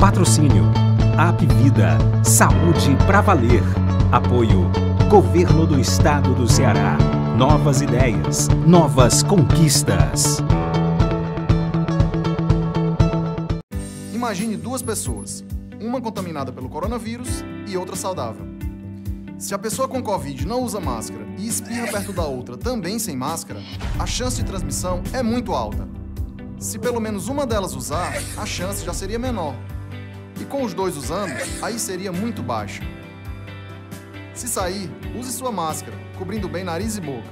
Patrocínio App Vida, saúde para valer. Apoio Governo do Estado do Ceará. Novas ideias, novas conquistas. Imagine duas pessoas, uma contaminada pelo coronavírus e outra saudável. Se a pessoa com Covid não usa máscara e espirra perto da outra também sem máscara, a chance de transmissão é muito alta. Se pelo menos uma delas usar, a chance já seria menor. E com os dois usando, aí seria muito baixa. Se sair, use sua máscara, cobrindo bem nariz e boca.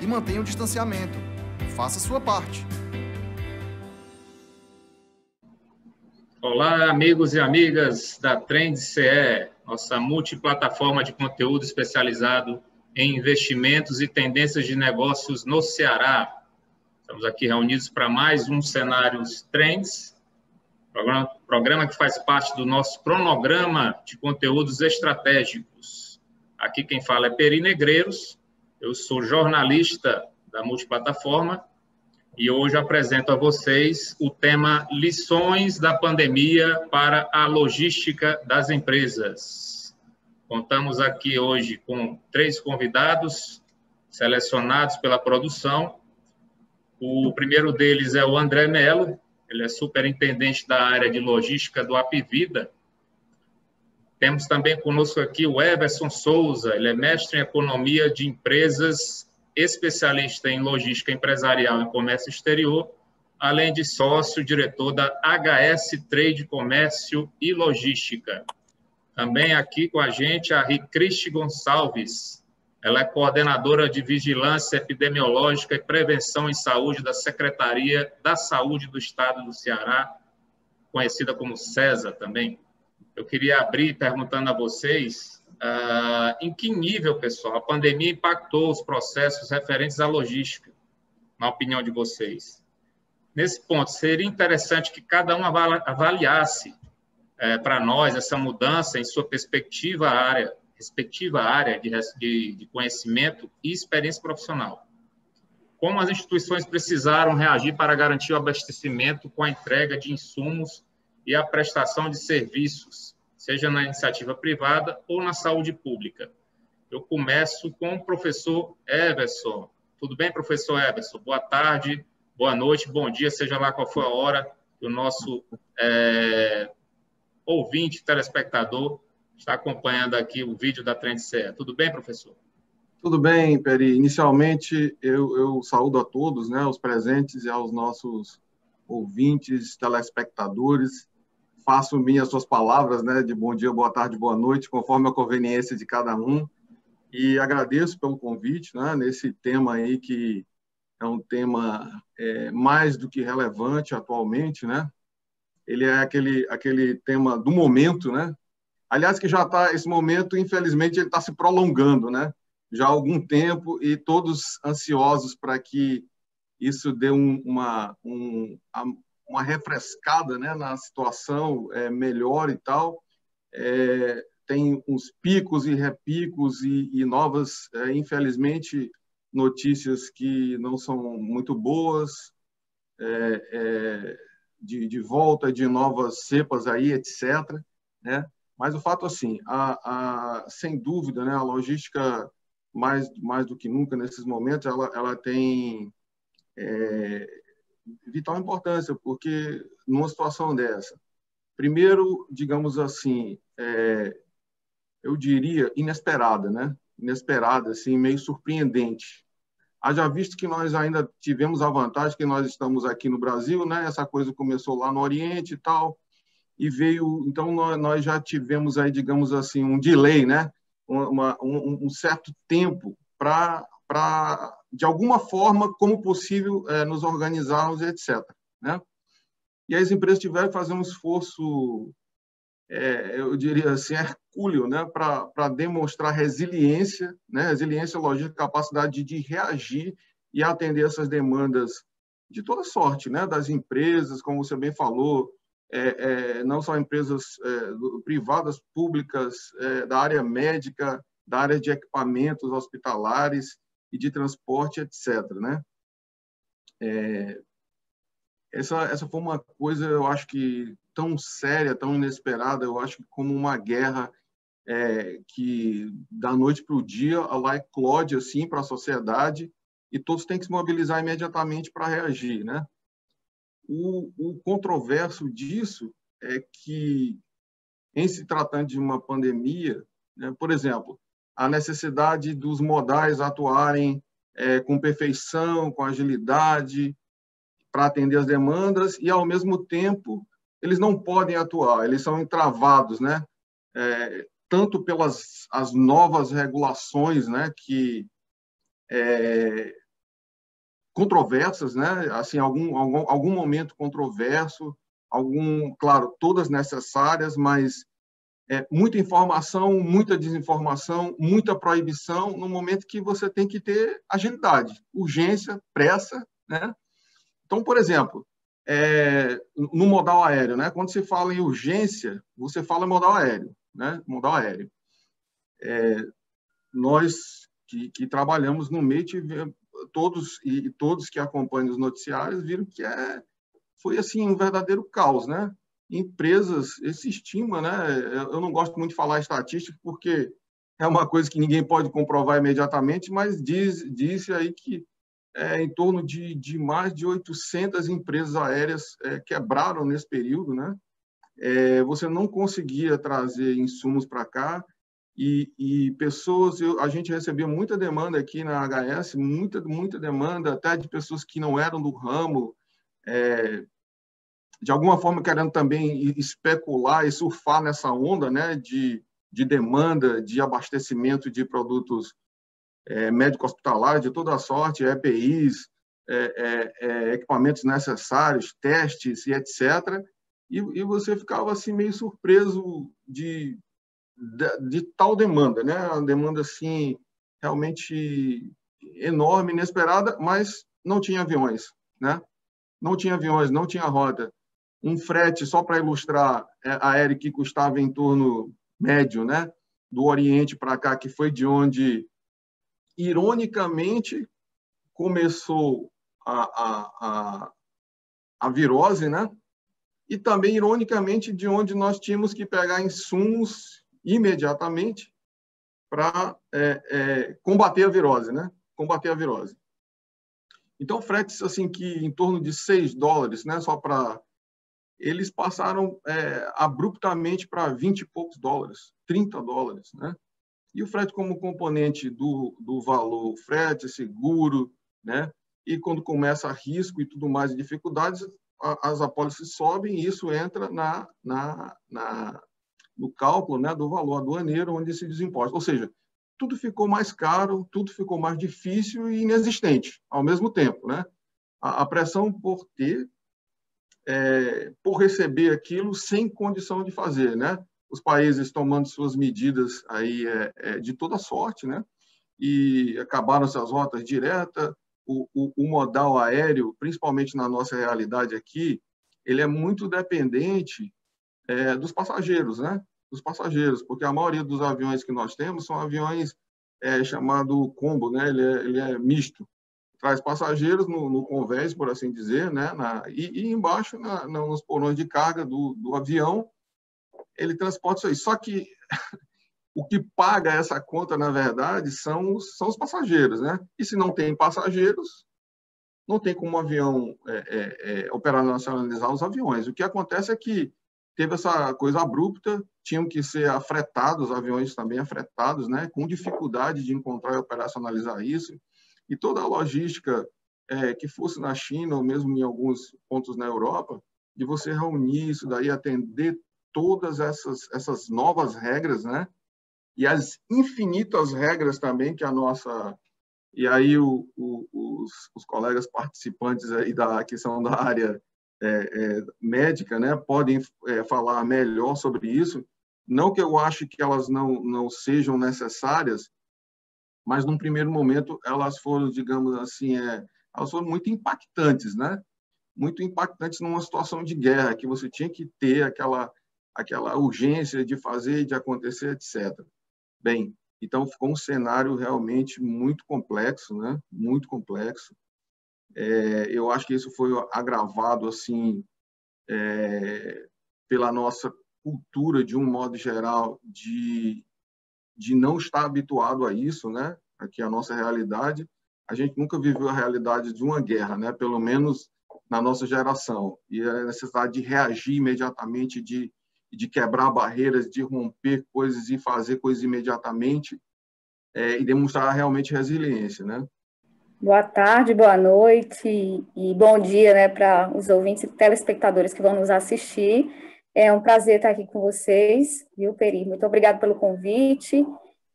E mantenha o distanciamento. Faça sua parte. Olá, amigos e amigas da Trend CE, nossa multiplataforma de conteúdo especializado em investimentos e tendências de negócios no Ceará. Estamos aqui reunidos para mais um Cenários Trends, programa, programa que faz parte do nosso cronograma de conteúdos estratégicos. Aqui quem fala é Peri Negreiros, eu sou jornalista da multiplataforma e hoje apresento a vocês o tema Lições da Pandemia para a Logística das Empresas. Contamos aqui hoje com três convidados selecionados pela produção. O primeiro deles é o André Melo, ele é superintendente da área de logística do Apivida. Temos também conosco aqui o Everson Souza, ele é mestre em economia de empresas especialista em logística empresarial e comércio exterior, além de sócio diretor da HS Trade Comércio e Logística. Também aqui com a gente a Ricristi Gonçalves. Ela é coordenadora de Vigilância Epidemiológica e Prevenção em Saúde da Secretaria da Saúde do Estado do Ceará, conhecida como CESA também. Eu queria abrir perguntando a vocês Uh, em que nível, pessoal, a pandemia impactou os processos referentes à logística, na opinião de vocês? Nesse ponto, seria interessante que cada um avaliasse é, para nós essa mudança em sua perspectiva área, respectiva área de, de, de conhecimento e experiência profissional. Como as instituições precisaram reagir para garantir o abastecimento com a entrega de insumos e a prestação de serviços seja na iniciativa privada ou na saúde pública. Eu começo com o professor Everson. Tudo bem, professor Everson? Boa tarde, boa noite, bom dia, seja lá qual for a hora que o nosso é, ouvinte, telespectador, está acompanhando aqui o vídeo da Trend CE. Tudo bem, professor? Tudo bem, Peri. Inicialmente, eu, eu saúdo a todos, né, os presentes e aos nossos ouvintes, telespectadores faço minhas suas palavras, né, de bom dia, boa tarde, boa noite, conforme a conveniência de cada um. E agradeço pelo convite, né, nesse tema aí que é um tema é, mais do que relevante atualmente, né? Ele é aquele aquele tema do momento, né? Aliás, que já está esse momento, infelizmente, ele está se prolongando, né? Já há algum tempo e todos ansiosos para que isso dê um, uma um, uma refrescada né, na situação é, melhor e tal. É, tem uns picos e repicos e, e novas, é, infelizmente, notícias que não são muito boas, é, é, de, de, volta de novas cepas aí, etc. Né? Mas o fato, assim, a, a, sem dúvida, né, a logística, mais, mais do que nunca nesses momentos, ela, ela tem é, vital importância, porque numa situação dessa, primeiro, digamos assim, é, eu diria inesperada, né? Inesperada, assim, meio surpreendente. Haja visto que nós ainda tivemos a vantagem que nós estamos aqui no Brasil, né? Essa coisa começou lá no Oriente e tal, e veio, então nós já tivemos aí, digamos assim, um delay, né? Uma, um, um certo tempo para de alguma forma, como possível, é, nos organizarmos, etc. Né? E as empresas tiveram que fazer um esforço, é, eu diria assim, hercúleo, né? para demonstrar resiliência, né? resiliência logística, capacidade de, reagir e atender essas demandas de toda sorte, né? das empresas, como você bem falou, é, é, não só empresas é, privadas, públicas, é, da área médica, da área de equipamentos hospitalares e de transporte, etc. Né? É, essa, essa foi uma coisa, eu acho que tão séria, tão inesperada, eu acho que como uma guerra é, que da noite para o dia ela eclode assim para a sociedade e todos têm que se mobilizar imediatamente para reagir, né? O, o controverso disso é que, em se tratando de uma pandemia, né, por exemplo, a necessidade dos modais atuarem é, com perfeição, com agilidade, para atender as demandas, e, ao mesmo tempo, eles não podem atuar, eles são entravados, né? É, tanto pelas as novas regulações, né, que é, controversas, né, assim algum, algum algum momento controverso, algum, claro, todas necessárias, mas é, muita informação, muita desinformação, muita proibição, no momento que você tem que ter agilidade, urgência, pressa, né? Então, por exemplo, é, no modal aéreo, né? Quando se fala em urgência, você fala modal aéreo, né? Modal aéreo. É, nós que, que, trabalhamos no tivemos, todos e todos que acompanham os noticiários viram que é, foi assim um verdadeiro caos, né? Empresas, se estima, né? Eu não gosto muito de falar estatística porque é uma coisa que ninguém pode comprovar imediatamente, mas diz, disse aí que é, em torno de, de, mais de 800 empresas aéreas é, quebraram nesse período, né? É, você não conseguia trazer insumos para cá e, e pessoas, eu, a gente recebia muita demanda aqui na HS, muita, muita demanda, até de pessoas que não eram do ramo, é, de alguma forma querendo também especular e surfar nessa onda, né? De, de demanda, de abastecimento de produtos é, médico-hospitalar de toda a sorte, EPIs, é, é, é, equipamentos necessários, testes e etc. E, e, você ficava assim meio surpreso de, de, de tal demanda, né? Uma demanda assim realmente enorme, inesperada, mas não tinha aviões, né? Não tinha aviões, não tinha roda. Um frete, só para ilustrar, é, aéreo que custava em torno médio, né? Do Oriente para cá, que foi de onde ironicamente, começou a, a, a, a virose, né? E também, ironicamente, de onde nós tínhamos que pegar insumos imediatamente para é, é, combater a virose, né? Combater a virose. Então, fretes assim que em torno de 6 dólares, né? Só para eles passaram é, abruptamente para 20 e poucos dólares, 30 dólares, né? E o frete como componente do, do valor, frete, seguro, né? E quando começa risco e tudo mais, dificuldades, as apólices sobem e isso entra na, na, na, no cálculo né, do valor aduaneiro onde se desimposta. Ou seja, tudo ficou mais caro, tudo ficou mais difícil e inexistente ao mesmo tempo. Né? A, a pressão por ter, é, por receber aquilo sem condição de fazer. Né? os países tomando suas medidas aí é, é, de toda sorte, né? E acabaram essas rotas diretas, o, o, o, modal aéreo, principalmente na nossa realidade aqui, ele é muito dependente é, dos passageiros, né? Dos passageiros, porque a maioria dos aviões que nós temos são aviões é, chamado combo, né? Ele é, ele é misto, traz passageiros no, no convés, por assim dizer, né? Na, e, e embaixo na, nos porões de carga do, do avião ele transporta isso aí. Só que o que paga essa conta, na verdade, são os, são os passageiros, né? E se não tem passageiros, não tem como o avião é, é, é, operacionalizar os aviões. O que acontece é que teve essa coisa abrupta, tinham que ser afretados, os aviões também afretados, né? Com dificuldade de encontrar e operacionalizar isso. E toda a logística é, que fosse na China ou mesmo em alguns pontos na Europa, de você reunir isso daí, atender todas essas, essas novas regras, né? E as infinitas regras também que a nossa e aí o, o, os, os, colegas participantes aí da que são da área é, é, médica, né, podem é, falar melhor sobre isso. Não que eu ache que elas não não sejam necessárias, mas num primeiro momento elas foram, digamos assim, é, elas foram muito impactantes, né? Muito impactantes numa situação de guerra que você tinha que ter aquela aquela urgência de fazer, de acontecer, etc. Bem, Então, ficou um cenário realmente muito complexo, né? Muito complexo. É, eu acho que isso foi agravado, assim, é, pela nossa cultura, de um modo geral, de, de não estar habituado a isso, né? Aqui a nossa realidade. A gente nunca viveu a realidade de uma guerra, né? Pelo menos na nossa geração. E a necessidade de reagir imediatamente, de de quebrar barreiras, de romper coisas e fazer coisas imediatamente é, e demonstrar realmente resiliência, né? Boa tarde, boa noite e bom dia, né, para os ouvintes e telespectadores que vão nos assistir. É um prazer estar aqui com vocês, viu, Peri? Muito obrigado pelo convite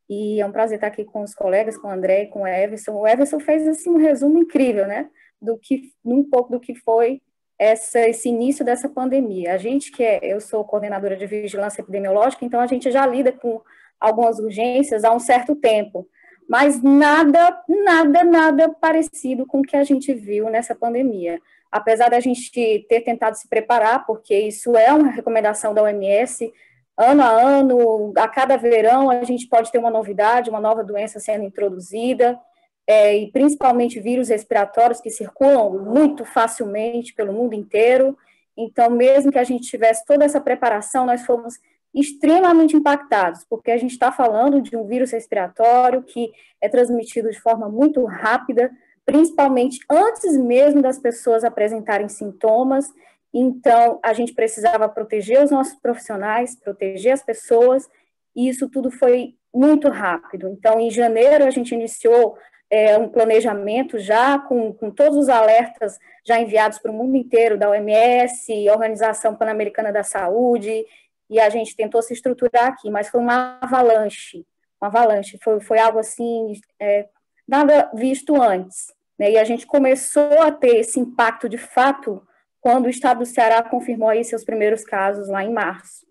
e é um prazer estar aqui com os colegas, com o André com o Everson. O Everson fez assim um resumo incrível, né, do que um pouco do que foi essa, esse início dessa pandemia. A gente que é, eu sou coordenadora de vigilância epidemiológica, então a gente já lida com algumas urgências há um certo tempo, mas nada, nada, nada parecido com o que a gente viu nessa pandemia. Apesar da gente ter tentado se preparar, porque isso é uma recomendação da OMS, ano a ano, a cada verão, a gente pode ter uma novidade, uma nova doença sendo introduzida, é, e principalmente vírus respiratórios que circulam muito facilmente pelo mundo inteiro. Então, mesmo que a gente tivesse toda essa preparação, nós fomos extremamente impactados, porque a gente está falando de um vírus respiratório que é transmitido de forma muito rápida, principalmente antes mesmo das pessoas apresentarem sintomas. Então, a gente precisava proteger os nossos profissionais, proteger as pessoas, e isso tudo foi muito rápido. Então, em janeiro, a gente iniciou é, um planejamento já com, com todos os alertas já enviados para o mundo inteiro, da OMS, Organização Pan-Americana da Saúde, e a gente tentou se estruturar aqui, mas foi uma avalanche, uma avalanche, foi, foi algo assim, é, nada visto antes, né, e a gente começou a ter esse impacto de fato quando o estado do Ceará confirmou aí seus primeiros casos lá em março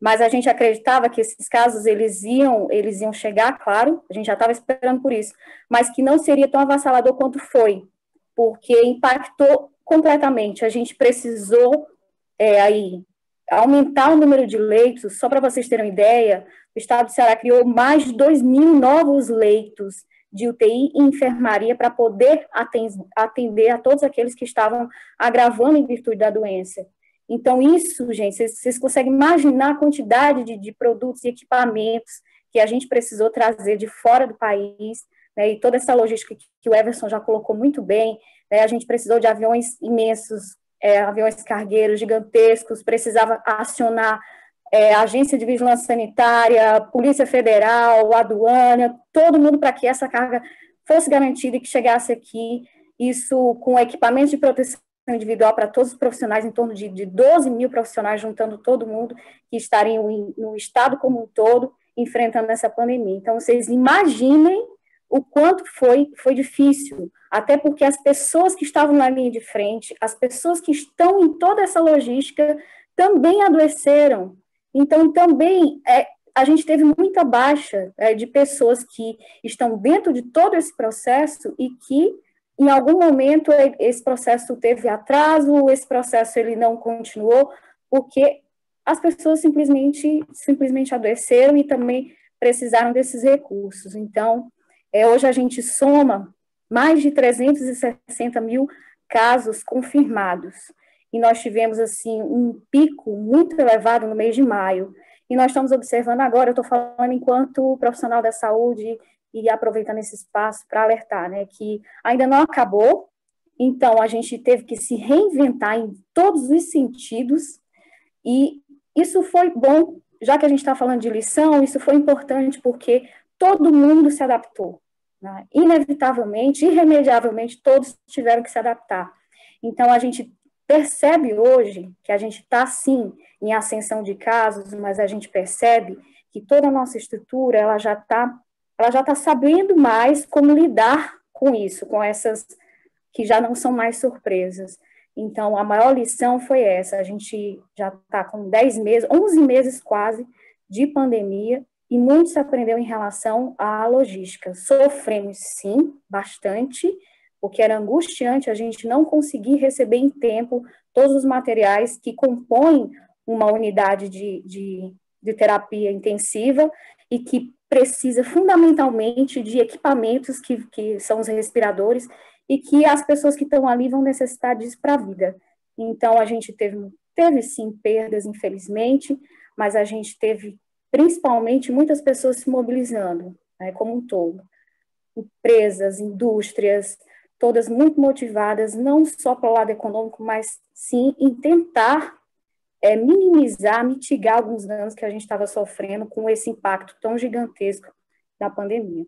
mas a gente acreditava que esses casos eles iam, eles iam chegar, claro, a gente já estava esperando por isso, mas que não seria tão avassalador quanto foi, porque impactou completamente. A gente precisou é, aí aumentar o número de leitos. Só para vocês terem uma ideia, o Estado do Ceará criou mais de 2 mil novos leitos de UTI e enfermaria para poder atender a todos aqueles que estavam agravando em virtude da doença. Então, isso, gente, vocês, conseguem imaginar a quantidade de, de, produtos e equipamentos que a gente precisou trazer de fora do país, né, e toda essa logística que, que, o Everson já colocou muito bem, né, a gente precisou de aviões imensos, é, aviões cargueiros gigantescos, precisava acionar é, agência de vigilância sanitária, Polícia Federal, aduana, todo mundo para que essa carga fosse garantida e que chegasse aqui, isso com equipamentos de proteção individual para todos os profissionais, em torno de, de 12 mil profissionais, juntando todo mundo que estariam no estado como um todo, enfrentando essa pandemia. Então, vocês imaginem o quanto foi, foi difícil, até porque as pessoas que estavam na linha de frente, as pessoas que estão em toda essa logística, também adoeceram. Então, também é, a gente teve muita baixa é, de pessoas que estão dentro de todo esse processo e que em algum momento esse processo teve atraso, esse processo ele não continuou, porque as pessoas simplesmente, simplesmente adoeceram e também precisaram desses recursos. Então, é, hoje a gente soma mais de 360 mil casos confirmados. E nós tivemos, assim, um pico muito elevado no mês de maio. E nós estamos observando agora, eu estou falando enquanto profissional da saúde e aproveitando esse espaço para alertar, né, que ainda não acabou, então a gente teve que se reinventar em todos os sentidos, e isso foi bom, já que a gente está falando de lição, isso foi importante porque todo mundo se adaptou. Né? Inevitavelmente, irremediavelmente, todos tiveram que se adaptar. Então, a gente percebe hoje que a gente está, sim, em ascensão de casos, mas a gente percebe que toda a nossa estrutura ela já está ela já está sabendo mais como lidar com isso, com essas que já não são mais surpresas. Então, a maior lição foi essa. A gente já está com 10 meses, 11 meses quase de pandemia e muito se aprendeu em relação à logística. Sofremos, sim, bastante, porque era angustiante a gente não conseguir receber em tempo todos os materiais que compõem uma unidade de, de de terapia intensiva e que precisa fundamentalmente de equipamentos que, que são os respiradores e que as pessoas que estão ali vão necessitar disso para a vida. Então, a gente teve, teve sim perdas, infelizmente, mas a gente teve principalmente muitas pessoas se mobilizando, né, como um todo. Empresas, indústrias, todas muito motivadas, não só para o lado econômico, mas sim em tentar é, minimizar, mitigar alguns danos que a gente estava sofrendo com esse impacto tão gigantesco da pandemia.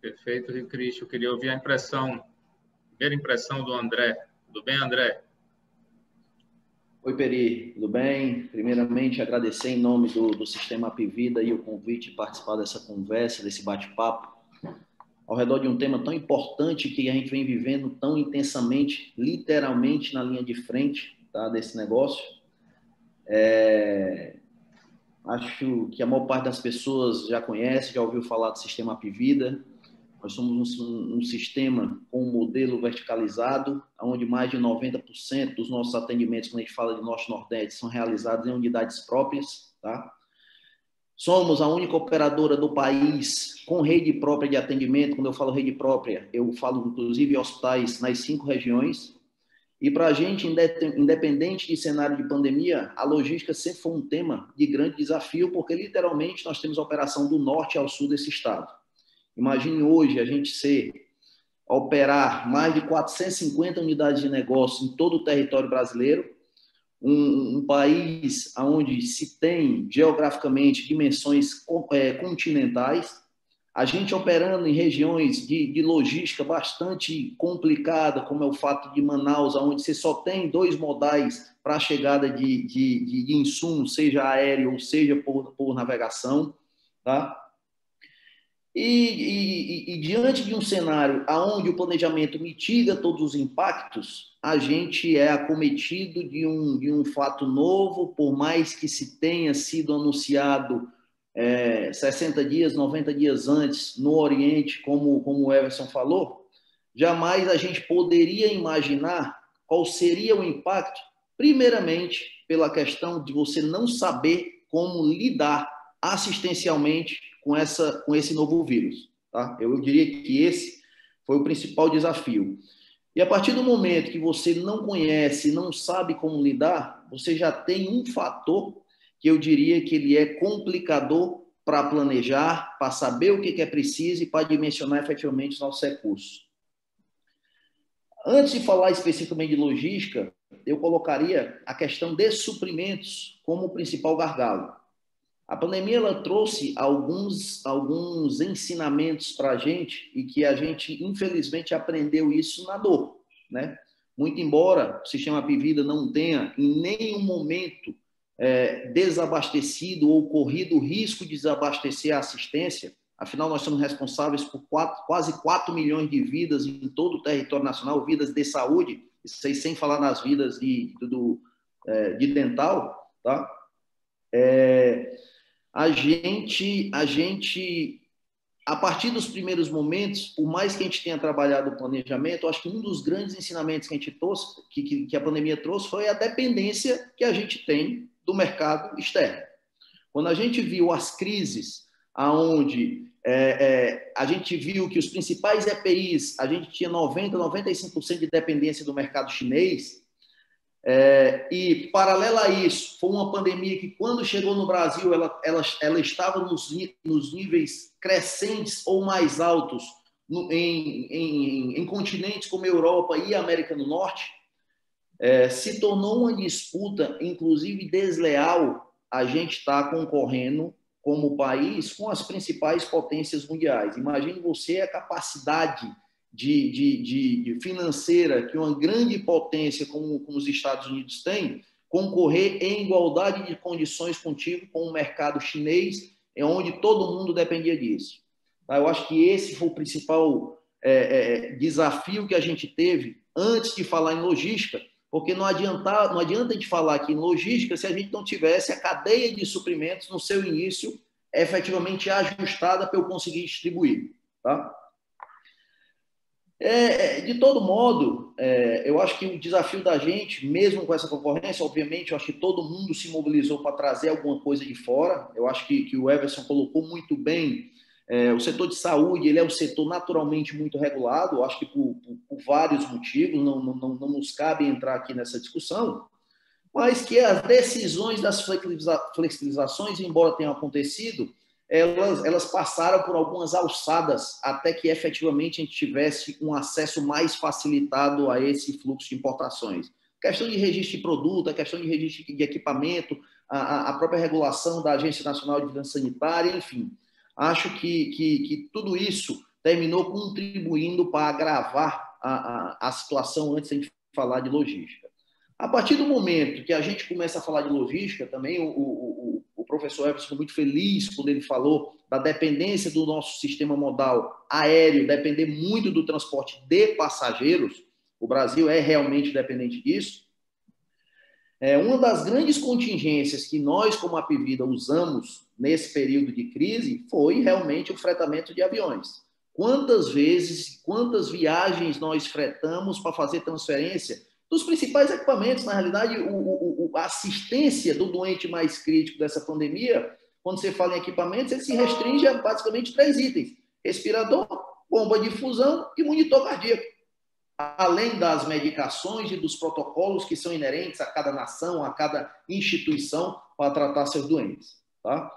Perfeito, Cristo. Eu queria ouvir a impressão, a primeira impressão do André. Tudo bem, André? Oi, Peri, tudo bem? Primeiramente, agradecer em nome do, do Sistema Apivida e o convite de participar dessa conversa, desse bate-papo, ao redor de um tema tão importante que a gente vem vivendo tão intensamente, literalmente na linha de frente, tá, desse negócio. É, acho que a maior parte das pessoas já conhece, já ouviu falar do sistema Apivida. Nós somos um, um sistema com um modelo verticalizado, onde mais de 90% dos nossos atendimentos, quando a gente fala de Norte-Nordeste, são realizados em unidades próprias. Tá? Somos a única operadora do país com rede própria de atendimento. Quando eu falo rede própria, eu falo inclusive hospitais nas cinco regiões. E para a gente, independente de cenário de pandemia, a logística sempre foi um tema de grande desafio, porque literalmente nós temos operação do norte ao sul desse estado. Imagine hoje a gente ser, operar mais de 450 unidades de negócio em todo o território brasileiro, um, um país onde se tem geograficamente dimensões é, continentais, a gente operando em regiões de, de, logística bastante complicada, como é o fato de Manaus, onde você só tem dois modais para a chegada de, de, de insumos, seja aéreo ou seja por, por navegação, tá? E, e, e, diante de um cenário onde o planejamento mitiga todos os impactos, a gente é acometido de um, de um fato novo, por mais que se tenha sido anunciado é, 60 dias, 90 dias antes no Oriente, como, como o Everson falou, jamais a gente poderia imaginar qual seria o impacto, primeiramente pela questão de você não saber como lidar assistencialmente com, essa, com esse novo vírus. Tá? Eu diria que esse foi o principal desafio. E a partir do momento que você não conhece, não sabe como lidar, você já tem um fator que eu diria que ele é complicador para planejar, para saber o que é preciso e para dimensionar efetivamente os nossos recursos. Antes de falar especificamente de logística, eu colocaria a questão de suprimentos como o principal gargalo. A pandemia ela trouxe alguns, alguns ensinamentos para a gente e que a gente, infelizmente, aprendeu isso na dor. Né? Muito embora o sistema Pivida não tenha em nenhum momento é, desabastecido ou corrido o risco de desabastecer a assistência, afinal nós somos responsáveis por quatro, quase 4 milhões de vidas em todo o território nacional, vidas de saúde, isso aí sem falar nas vidas de, do, é, de dental, tá? É, a gente, a gente, a partir dos primeiros momentos, por mais que a gente tenha trabalhado o planejamento, acho que um dos grandes ensinamentos que a gente trouxe, que, que, que a pandemia trouxe, foi a dependência que a gente tem do mercado externo. Quando a gente viu as crises aonde é, é, a gente viu que os principais EPIs, a gente tinha 90%, 95% de dependência do mercado chinês, é, e, paralelo a isso, foi uma pandemia que, quando chegou no Brasil, ela, ela, ela estava nos, nos níveis crescentes ou mais altos no, em, em, em continentes como Europa e América do Norte é, se tornou uma disputa, inclusive desleal, a gente está concorrendo como país com as principais potências mundiais. Imagine você a capacidade de, de, de, financeira que uma grande potência como, como os Estados Unidos tem, concorrer em igualdade de condições contigo com o mercado chinês, é onde todo mundo dependia disso. Tá? Eu acho que esse foi o principal é, é, desafio que a gente teve antes de falar em logística, porque não adianta, não adianta a gente falar aqui em logística se a gente não tivesse a cadeia de suprimentos no seu início efetivamente ajustada para eu conseguir distribuir. Tá? É, de todo modo, é, eu acho que o desafio da gente, mesmo com essa concorrência, obviamente, eu acho que todo mundo se mobilizou para trazer alguma coisa de fora. Eu acho que, que o Everson colocou muito bem. É, o setor de saúde ele é um setor naturalmente muito regulado, eu acho que por, por, por vários motivos, não, não, não nos cabe entrar aqui nessa discussão, mas que as decisões das flexibilizações, embora tenham acontecido, elas, elas passaram por algumas alçadas até que efetivamente a gente tivesse um acesso mais facilitado a esse fluxo de importações. questão de registro de produto, a questão de registro de equipamento, a, a própria regulação da Agência Nacional de Vigilância Sanitária, enfim. Acho que, que, que tudo isso terminou contribuindo para agravar a, a, a situação antes de a gente falar de logística. A partir do momento que a gente começa a falar de logística, também o, o, professor Everson muito feliz quando ele falou da dependência do nosso sistema modal aéreo, depender muito do transporte de passageiros. O Brasil é realmente dependente disso. É, uma das grandes contingências que nós, como a Pivida, usamos nesse período de crise foi realmente o fretamento de aviões. Quantas vezes, quantas viagens nós fretamos para fazer transferência dos principais equipamentos, na realidade, o, o, a assistência do doente mais crítico dessa pandemia, quando você fala em equipamentos, ele se restringe a basicamente três itens: respirador, bomba de fusão e monitor cardíaco. Além das medicações e dos protocolos que são inerentes a cada nação, a cada instituição para tratar seus doentes. Tá?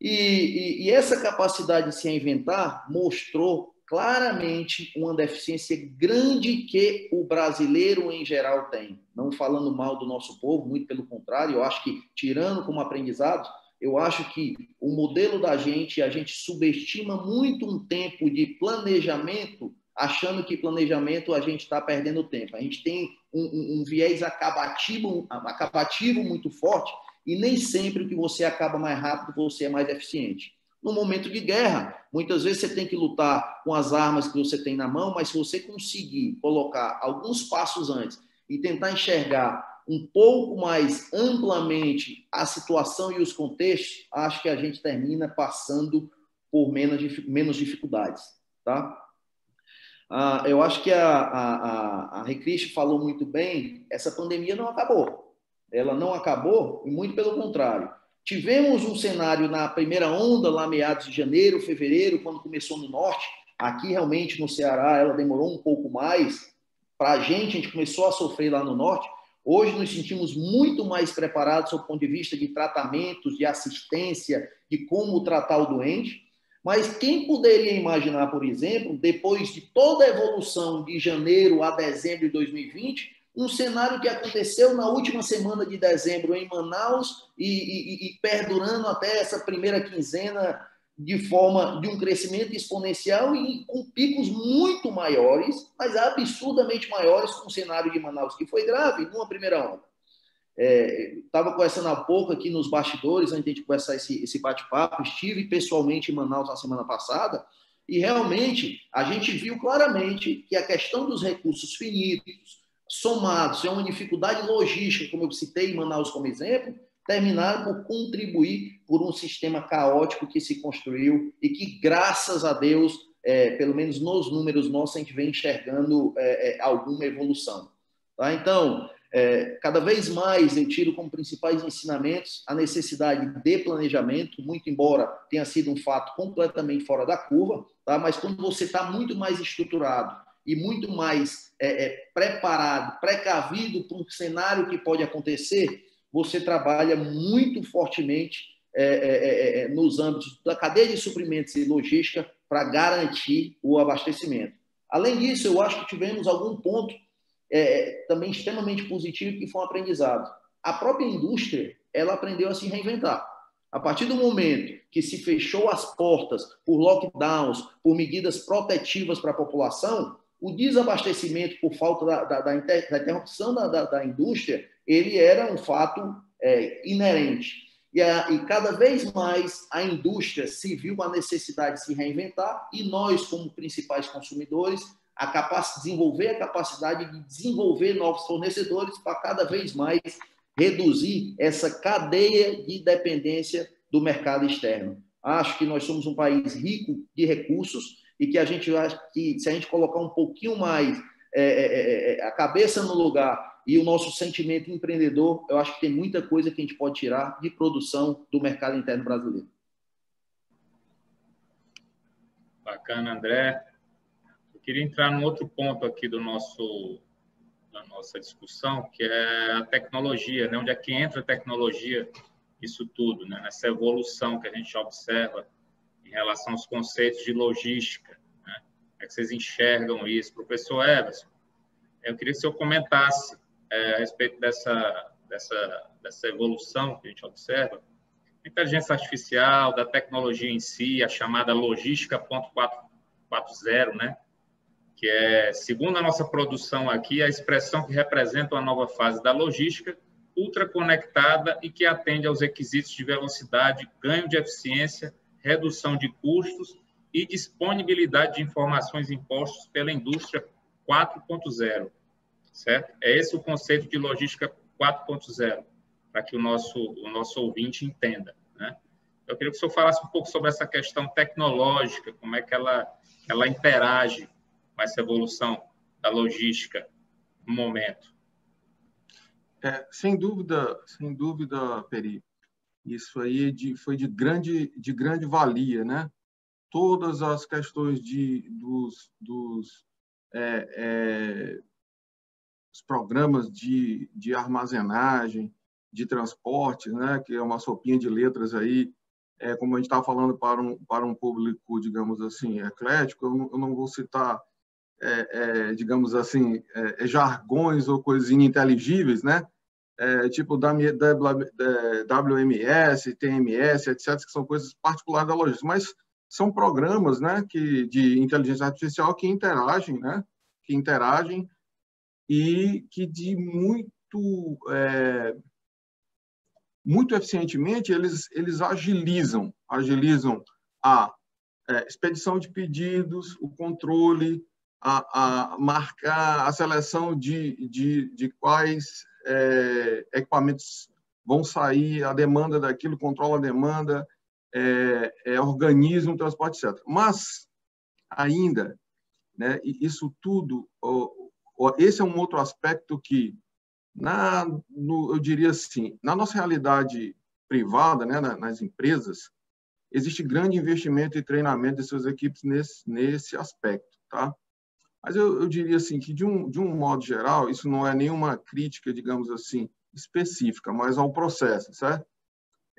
E, e, e essa capacidade de se reinventar mostrou claramente uma deficiência grande que o brasileiro em geral tem. Não falando mal do nosso povo, muito pelo contrário, eu acho que, tirando como aprendizado, eu acho que o modelo da gente, a gente subestima muito um tempo de planejamento, achando que planejamento a gente está perdendo tempo. A gente tem um, um, um viés acabativo, acabativo muito forte e nem sempre que você acaba mais rápido, você é mais eficiente no momento de guerra. Muitas vezes você tem que lutar com as armas que você tem na mão, mas se você conseguir colocar alguns passos antes e tentar enxergar um pouco mais amplamente a situação e os contextos, acho que a gente termina passando por menos, menos dificuldades, tá? Ah, eu acho que a, a, a, a falou muito bem, essa pandemia não acabou. Ela não acabou, e muito pelo contrário Tivemos um cenário na primeira onda, lá meados de janeiro, fevereiro, quando começou no norte. Aqui, realmente, no Ceará, ela demorou um pouco mais. Para a gente, a gente começou a sofrer lá no norte. Hoje, nos sentimos muito mais preparados do ponto de vista de tratamentos, de assistência, de como tratar o doente. Mas quem poderia imaginar, por exemplo, depois de toda a evolução de janeiro a dezembro de 2020, um cenário que aconteceu na última semana de dezembro em Manaus e, e, e, perdurando até essa primeira quinzena de forma de um crescimento exponencial e com picos muito maiores, mas absurdamente maiores com o cenário de Manaus, que foi grave numa primeira onda. Estava é, conversando há pouco aqui nos bastidores, antes de começar esse, esse bate-papo, estive pessoalmente em Manaus na semana passada, e realmente a gente viu claramente que a questão dos recursos finitos, somados a uma dificuldade logística, como eu citei Manaus como exemplo, terminaram por contribuir por um sistema caótico que se construiu e que, graças a Deus, é, pelo menos nos números nossos, a gente vem enxergando é, é, alguma evolução. Tá? Então, é, cada vez mais eu tiro como principais ensinamentos a necessidade de planejamento, muito embora tenha sido um fato completamente fora da curva, tá? mas quando você está muito mais estruturado, e muito mais é, é, preparado, precavido para um cenário que pode acontecer, você trabalha muito fortemente é, é, é, é nos âmbitos da cadeia de suprimentos e logística para garantir o abastecimento. Além disso, eu acho que tivemos algum ponto também extremamente positivo que foi um aprendizado. A própria indústria ela aprendeu a se reinventar. A partir do momento que se fechou as portas por lockdowns, por medidas protetivas para a população, o desabastecimento por falta da, da, da, da interrupção da, indústria, ele era um fato é, inerente. E, a, e, cada vez mais a indústria se viu a necessidade de se reinventar e nós, como principais consumidores, a desenvolver a capacidade de desenvolver novos fornecedores para cada vez mais reduzir essa cadeia de dependência do mercado externo. Acho que nós somos um país rico de recursos, e que a gente acha que se a gente colocar um pouquinho mais é, é, é, é, a cabeça no lugar e o nosso sentimento empreendedor, eu acho que tem muita coisa que a gente pode tirar de produção do mercado interno brasileiro. Bacana, André. Eu queria entrar num outro ponto aqui do nosso da nossa discussão, que é a tecnologia, né? Onde é que entra a tecnologia isso tudo, né? Nessa evolução que a gente observa em relação aos conceitos de logística, né? É que vocês enxergam isso, professor Everson? Eu queria que o senhor comentasse é, a respeito dessa dessa dessa evolução que a gente observa, inteligência artificial, da tecnologia em si, a chamada logística 4.0, né? que é, segundo a nossa produção aqui, a expressão que representa uma nova fase da logística, ultraconectada e que atende aos requisitos de velocidade, ganho de eficiência, redução de custos e disponibilidade de informações impostos pela indústria 4.0, certo? É esse o conceito de logística 4.0, para que o nosso, o nosso ouvinte entenda, né? Eu queria que o senhor falasse um pouco sobre essa questão tecnológica, como é que ela, ela interage com essa evolução da logística no momento? É, sem dúvida, sem dúvida, Peri. Isso aí de, foi de grande, de grande valia, né? Todas as questões de, dos, dos é, é, os programas de, de armazenagem, de transporte, né? Que é uma sopinha de letras aí, é, como a gente está falando para um, para um público, digamos assim, eclético, eu não, eu não vou citar é, é, digamos assim, é, jargões ou coisas ininteligíveis, né? É, tipo WMS, TMS, etc., que são coisas particulares da logística, mas são programas né, que, de inteligência artificial que interagem, né, que interagem e que de muito, é, muito eficientemente eles, eles agilizam, agilizam a é, expedição de pedidos, o controle, a, a marcar a seleção de, de, de quais é, equipamentos vão sair, a demanda daquilo, controla a demanda, é, é, organiza um transporte, etc. Mas, ainda, né, isso tudo, ó, ó, esse é um outro aspecto que, na, no, eu diria assim, na nossa realidade privada, né, nas empresas, existe grande investimento e treinamento de suas equipes nesse, nesse aspecto, tá? Mas eu, eu diria assim que, de um, de um modo geral, isso não é nenhuma crítica, digamos assim, específica, mas ao processo, certo?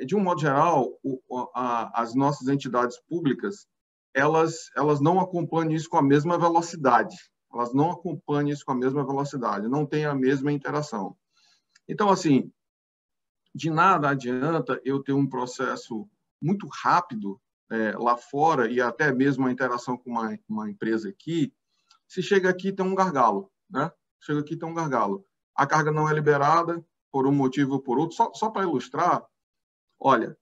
De um modo geral, o, a, as nossas entidades públicas, elas, elas não acompanham isso com a mesma velocidade. Elas não acompanham isso com a mesma velocidade, não tem a mesma interação. Então, assim, de nada adianta eu ter um processo muito rápido é, lá fora e até mesmo a interação com uma, uma empresa aqui, se chega aqui tem um gargalo, né? Chega aqui tem um gargalo. A carga não é liberada por um motivo ou por outro. Só, só para ilustrar, olha,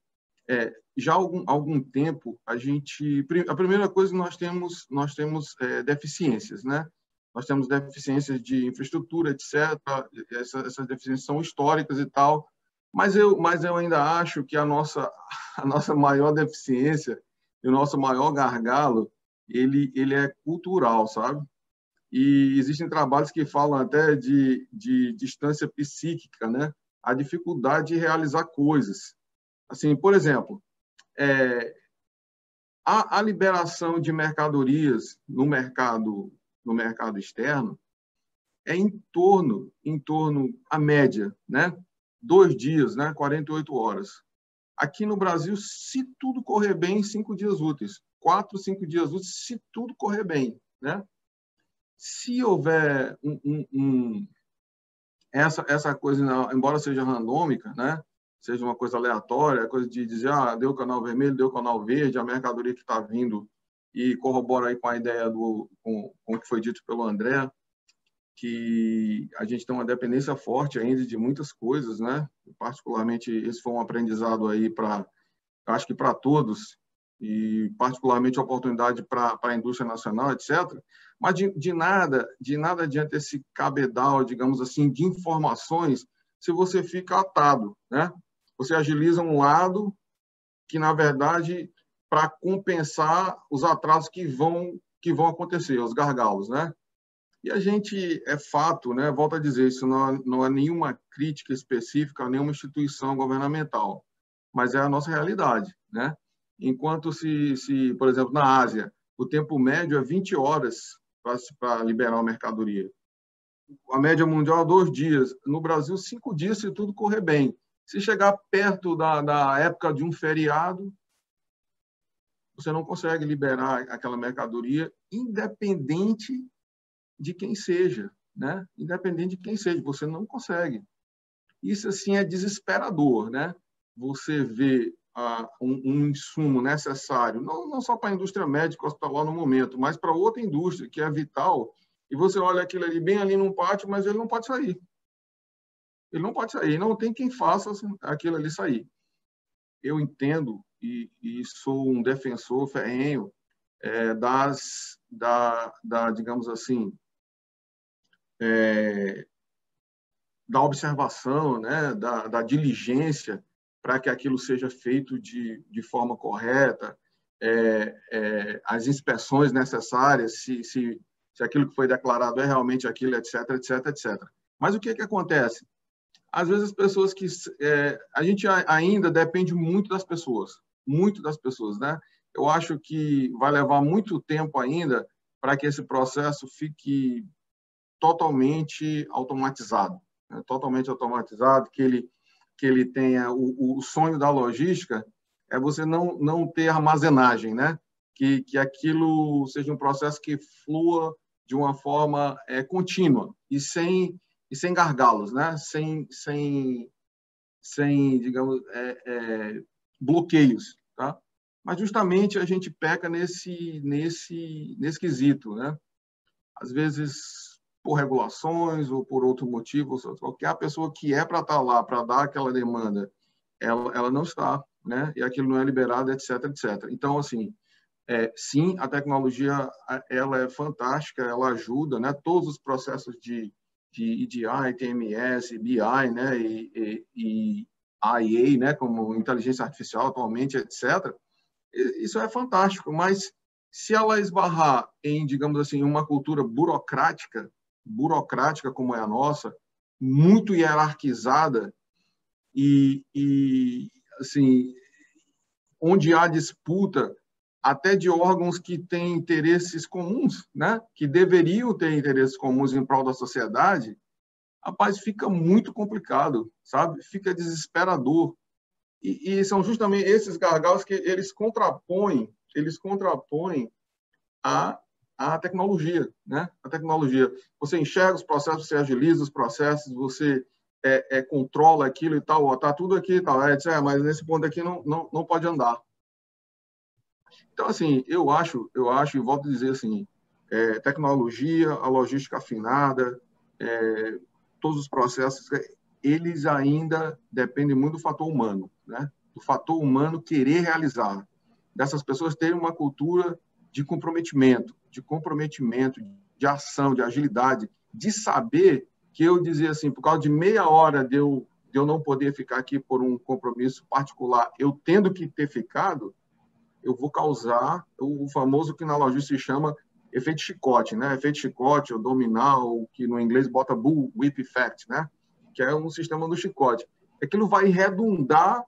é, já há algum, algum tempo a gente a primeira coisa nós temos nós temos é, deficiências, né? Nós temos deficiências de infraestrutura, etc. Essa, essas deficiências são históricas e tal. Mas eu, mas eu ainda acho que a nossa, a nossa maior deficiência e o nosso maior gargalo, ele, ele é cultural, sabe? E existem trabalhos que falam até de, de distância psíquica, né? A dificuldade de realizar coisas. Assim, por exemplo, é, a, a, liberação de mercadorias no mercado no mercado externo é em torno em torno a média, né? Dois dias, né? 48 horas. Aqui no Brasil, se tudo correr bem, cinco dias úteis, quatro, cinco dias úteis, se tudo correr bem, né? Se houver um, um, um, essa, essa coisa, embora seja randômica, né? seja uma coisa aleatória, coisa de dizer, ah, deu canal vermelho, deu canal verde, a mercadoria que está vindo e corrobora aí com a ideia do com, com o que foi dito pelo André, que a gente tem uma dependência forte ainda de muitas coisas, né? Particularmente esse foi um aprendizado aí para acho que para todos e particularmente oportunidade para a indústria nacional, etc. Mas de, de, nada, de nada adianta esse cabedal, digamos assim, de informações se você fica atado, né? Você agiliza um lado que, na verdade, para compensar os atrasos que vão que vão acontecer, os gargalos, né? E a gente, é fato, né? Volto a dizer, isso não, não é nenhuma crítica específica a nenhuma instituição governamental, mas é a nossa realidade, né? Enquanto se, se por exemplo, na Ásia, o tempo médio é 20 horas para liberar a mercadoria. A média mundial é dois dias. No Brasil, cinco dias se tudo correr bem. Se chegar perto da, da época de um feriado, você não consegue liberar aquela mercadoria, independente de quem seja, né? Independente de quem seja, você não consegue. Isso assim é desesperador, né? Você vê um, um, insumo necessário, não, não só para a indústria médica hospitalar no momento, mas para outra indústria que é vital, e você olha aquilo ali bem ali num pátio, mas ele não pode sair. Ele não pode sair, não tem quem faça aquilo ali sair. Eu entendo e, e sou um defensor ferrenho é, das, da, da, digamos assim, é, da observação, né, da, da diligência para que aquilo seja feito de, de forma correta, é, é, as inspeções necessárias, se, se, se aquilo que foi declarado é realmente aquilo, etc, etc, etc. Mas o que, que acontece? Às vezes as pessoas que... É, a gente ainda depende muito das pessoas, muito das pessoas, né? Eu acho que vai levar muito tempo ainda para que esse processo fique totalmente automatizado, né? totalmente automatizado, que ele que ele tenha o, o sonho da logística é você não não ter armazenagem, né? Que que aquilo seja um processo que flua de uma forma é, contínua e sem e sem gargalos, né? Sem sem sem digamos é, é, bloqueios, tá? Mas justamente a gente peca nesse nesse nesse quesito, né? Às vezes por regulações ou por outro motivo, qualquer pessoa que é para estar tá lá, para dar aquela demanda, ela, ela não está, né? E aquilo não é liberado, etc, etc. Então, assim, é, sim, a tecnologia ela é fantástica, ela ajuda, né? Todos os processos de, de EDI, TMS, BI, né? E, e, e IA, né? Como inteligência artificial atualmente, etc. Isso é fantástico, mas se ela esbarrar em, digamos assim, uma cultura burocrática, burocrática como é a nossa, muito hierarquizada e, e assim, onde há disputa até de órgãos que têm interesses comuns, né? que deveriam ter interesses comuns em prol da sociedade, rapaz, fica muito complicado, sabe? Fica desesperador. E, e, são justamente esses gargalos que eles contrapõem, eles contrapõem a a tecnologia, né? A tecnologia. Você enxerga os processos, você agiliza os processos, você é, é, controla aquilo e tal, tá tudo aqui e tal, é, é, mas nesse ponto aqui não, não, não pode andar. Então, assim, eu acho, eu acho, e volto a dizer assim, é, tecnologia, a logística afinada, é, todos os processos, eles ainda dependem muito do fator humano, né? Do fator humano querer realizar, dessas pessoas terem uma cultura de comprometimento, de comprometimento, de ação, de agilidade, de saber que eu dizia assim, por causa de meia hora de eu, de eu não poder ficar aqui por um compromisso particular, eu tendo que ter ficado, eu vou causar o famoso que na logística se chama efeito chicote, né? Efeito chicote, ou dominal, que no inglês bota bull whip effect, né? Que é um sistema do chicote. Aquilo vai redundar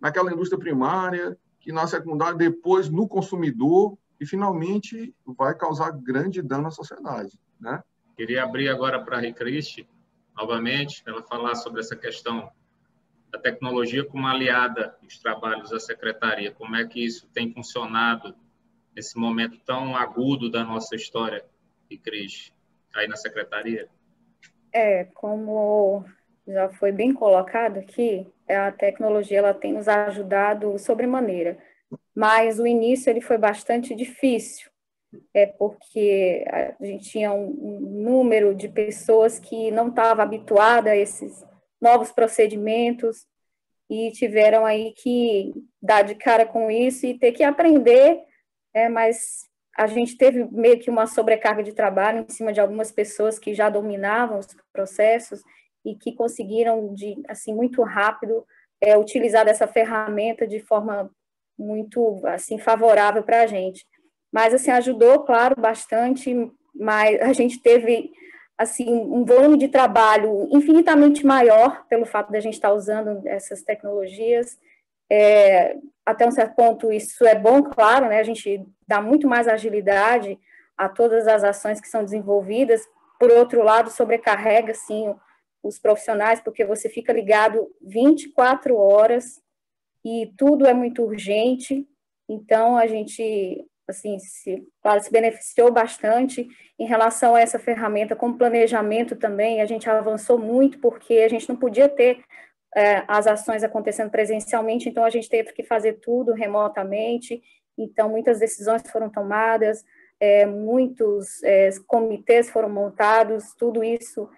naquela indústria primária, que na secundária, depois no consumidor, e finalmente vai causar grande dano à sociedade, né? Queria abrir agora para a Ricristi, novamente, para ela falar sobre essa questão da tecnologia como aliada dos trabalhos da secretaria. Como é que isso tem funcionado nesse momento tão agudo da nossa história, Ricristi, aí na secretaria? É, como já foi bem colocado aqui, a tecnologia ela tem nos ajudado sobremaneira mas o início ele foi bastante difícil, é porque a gente tinha um, número de pessoas que não estava habituada a esses novos procedimentos e tiveram aí que dar de cara com isso e ter que aprender, é, mas a gente teve meio que uma sobrecarga de trabalho em cima de algumas pessoas que já dominavam os processos e que conseguiram de assim muito rápido é, utilizar essa ferramenta de forma muito assim favorável para a gente. mas assim ajudou, claro, bastante, mas a gente teve assim um volume de trabalho infinitamente maior pelo fato de a gente estar usando essas tecnologias. É, até um certo ponto isso é bom, claro, né? A gente dá muito mais agilidade a todas as ações que são desenvolvidas. Por outro lado, sobrecarrega sim os profissionais, porque você fica ligado 24 horas e tudo é muito urgente. Então a gente assim, se, se beneficiou bastante em relação a essa ferramenta, com planejamento também, a gente avançou muito, porque a gente não podia ter é, as ações acontecendo presencialmente, então a gente teve que fazer tudo remotamente, então muitas decisões foram tomadas, é, muitos é, comitês foram montados, tudo isso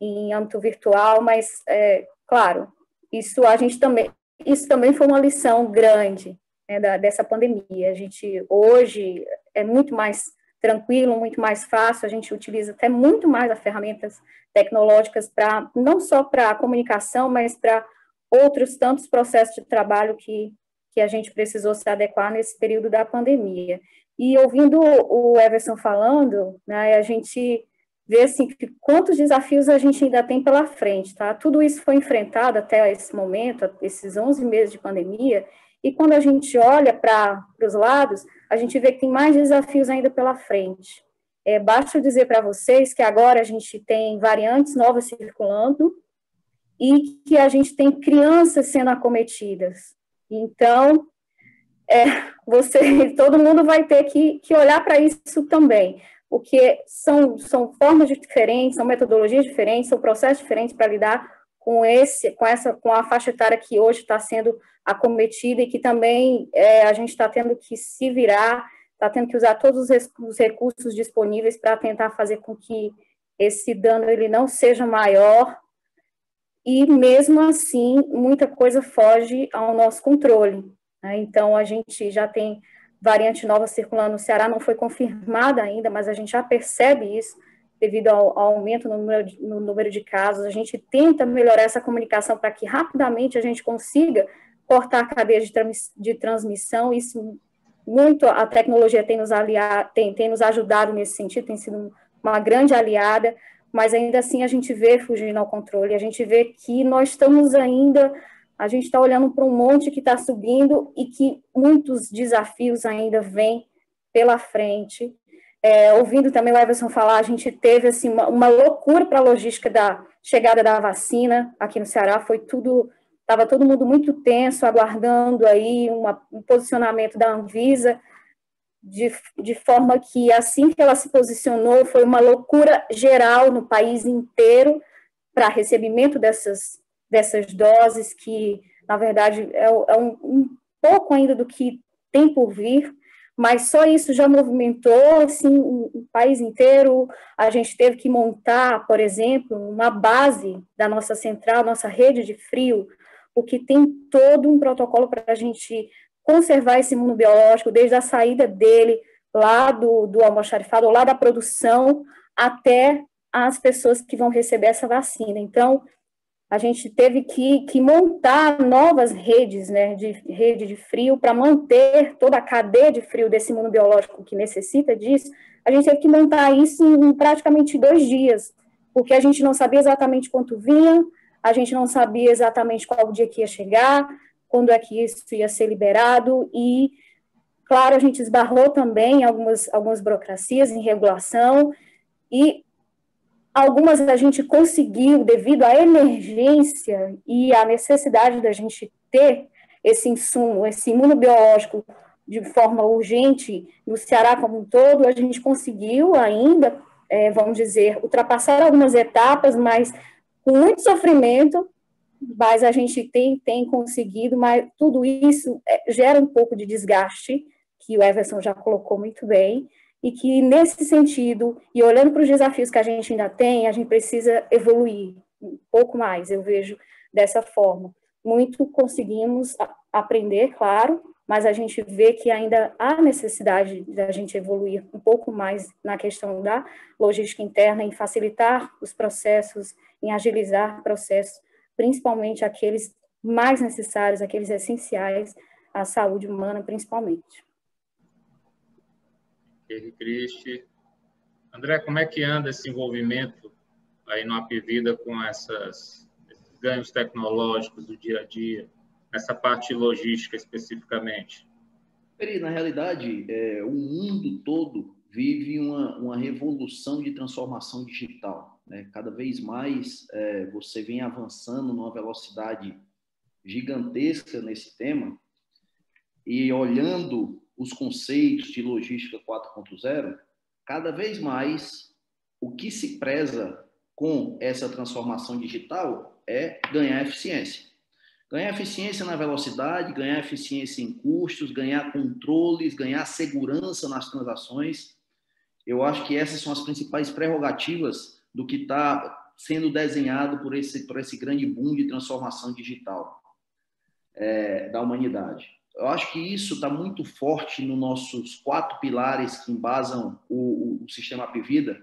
em âmbito virtual, mas, é, claro, isso a gente também, isso também foi uma lição grande, né, da, dessa pandemia. A gente hoje é muito mais tranquilo, muito mais fácil, a gente utiliza até muito mais as ferramentas tecnológicas para não só para a comunicação, mas para outros tantos processos de trabalho que, que a gente precisou se adequar nesse período da pandemia. E ouvindo o Everson falando, né, a gente vê assim quantos desafios a gente ainda tem pela frente, tá? Tudo isso foi enfrentado até esse momento, esses 11 meses de pandemia, e quando a gente olha para os lados, a gente vê que tem mais desafios ainda pela frente. É, basta dizer para vocês que agora a gente tem variantes novas circulando e que a gente tem crianças sendo acometidas. Então, é, você, todo mundo vai ter que, que olhar para isso também, porque são, são formas diferentes, são metodologias diferentes, são processos diferentes para lidar com esse, com essa, com a faixa etária que hoje está sendo acometida e que também é, a gente está tendo que se virar, está tendo que usar todos os recursos disponíveis para tentar fazer com que esse dano ele não seja maior e mesmo assim muita coisa foge ao nosso controle. Né? Então a gente já tem variante nova circulando no Ceará, não foi confirmada ainda, mas a gente já percebe isso devido ao, ao aumento no número, de, no número de casos. A gente tenta melhorar essa comunicação para que rapidamente a gente consiga cortar a cadeia de, de transmissão. Isso muito a tecnologia tem nos aliado, tem, tem nos ajudado nesse sentido, tem sido uma grande aliada, mas ainda assim a gente vê fugindo ao controle, a gente vê que nós estamos ainda, a gente está olhando para um monte que está subindo e que muitos desafios ainda vêm pela frente. É, ouvindo também o Everson falar, a gente teve assim, uma, uma loucura para a logística da chegada da vacina aqui no Ceará, foi tudo, estava todo mundo muito tenso, aguardando aí uma, um posicionamento da Anvisa, de, de forma que assim que ela se posicionou, foi uma loucura geral no país inteiro para recebimento dessas, dessas doses, que na verdade é, é um, um pouco ainda do que tem por vir, mas só isso já movimentou assim, o país inteiro. A gente teve que montar, por exemplo, uma base da nossa central, nossa rede de frio, porque tem todo um protocolo para a gente conservar esse mundo biológico, desde a saída dele lá do, do almoxarifado, lá da produção, até as pessoas que vão receber essa vacina. Então, a gente teve que, que montar novas redes, né, de rede de frio, para manter toda a cadeia de frio desse mundo biológico que necessita disso. A gente teve que montar isso em praticamente dois dias, porque a gente não sabia exatamente quanto vinha, a gente não sabia exatamente qual dia que ia chegar, quando é que isso ia ser liberado, e, claro, a gente esbarrou também em algumas, algumas burocracias em regulação, e Algumas a gente conseguiu devido à emergência e à necessidade da gente ter esse insumo, esse imunobiológico de forma urgente no Ceará como um todo, a gente conseguiu ainda, é, vamos dizer, ultrapassar algumas etapas, mas com muito sofrimento, mas a gente tem, tem conseguido, mas tudo isso é, gera um pouco de desgaste, que o Everson já colocou muito bem, e que, nesse sentido, e olhando para os desafios que a gente ainda tem, a gente precisa evoluir um pouco mais, eu vejo dessa forma. Muito conseguimos aprender, claro, mas a gente vê que ainda há necessidade da gente evoluir um pouco mais na questão da logística interna, em facilitar os processos, em agilizar processos, principalmente aqueles mais necessários, aqueles essenciais à saúde humana, principalmente. Henrique Cristi. André, como é que anda esse envolvimento aí no Apivida com essas, esses ganhos tecnológicos do dia a dia, nessa parte logística especificamente? Na realidade, é, o mundo todo vive uma, uma revolução de transformação digital. Né? Cada vez mais é, você vem avançando numa velocidade gigantesca nesse tema e olhando os conceitos de logística 4.0, cada vez mais o que se preza com essa transformação digital é ganhar eficiência. Ganhar eficiência na velocidade, ganhar eficiência em custos, ganhar controles, ganhar segurança nas transações. Eu acho que essas são as principais prerrogativas do que está sendo desenhado por esse, por esse grande boom de transformação digital é, da humanidade. Eu acho que isso está muito forte nos nossos quatro pilares que embasam o, o, o sistema Apivida.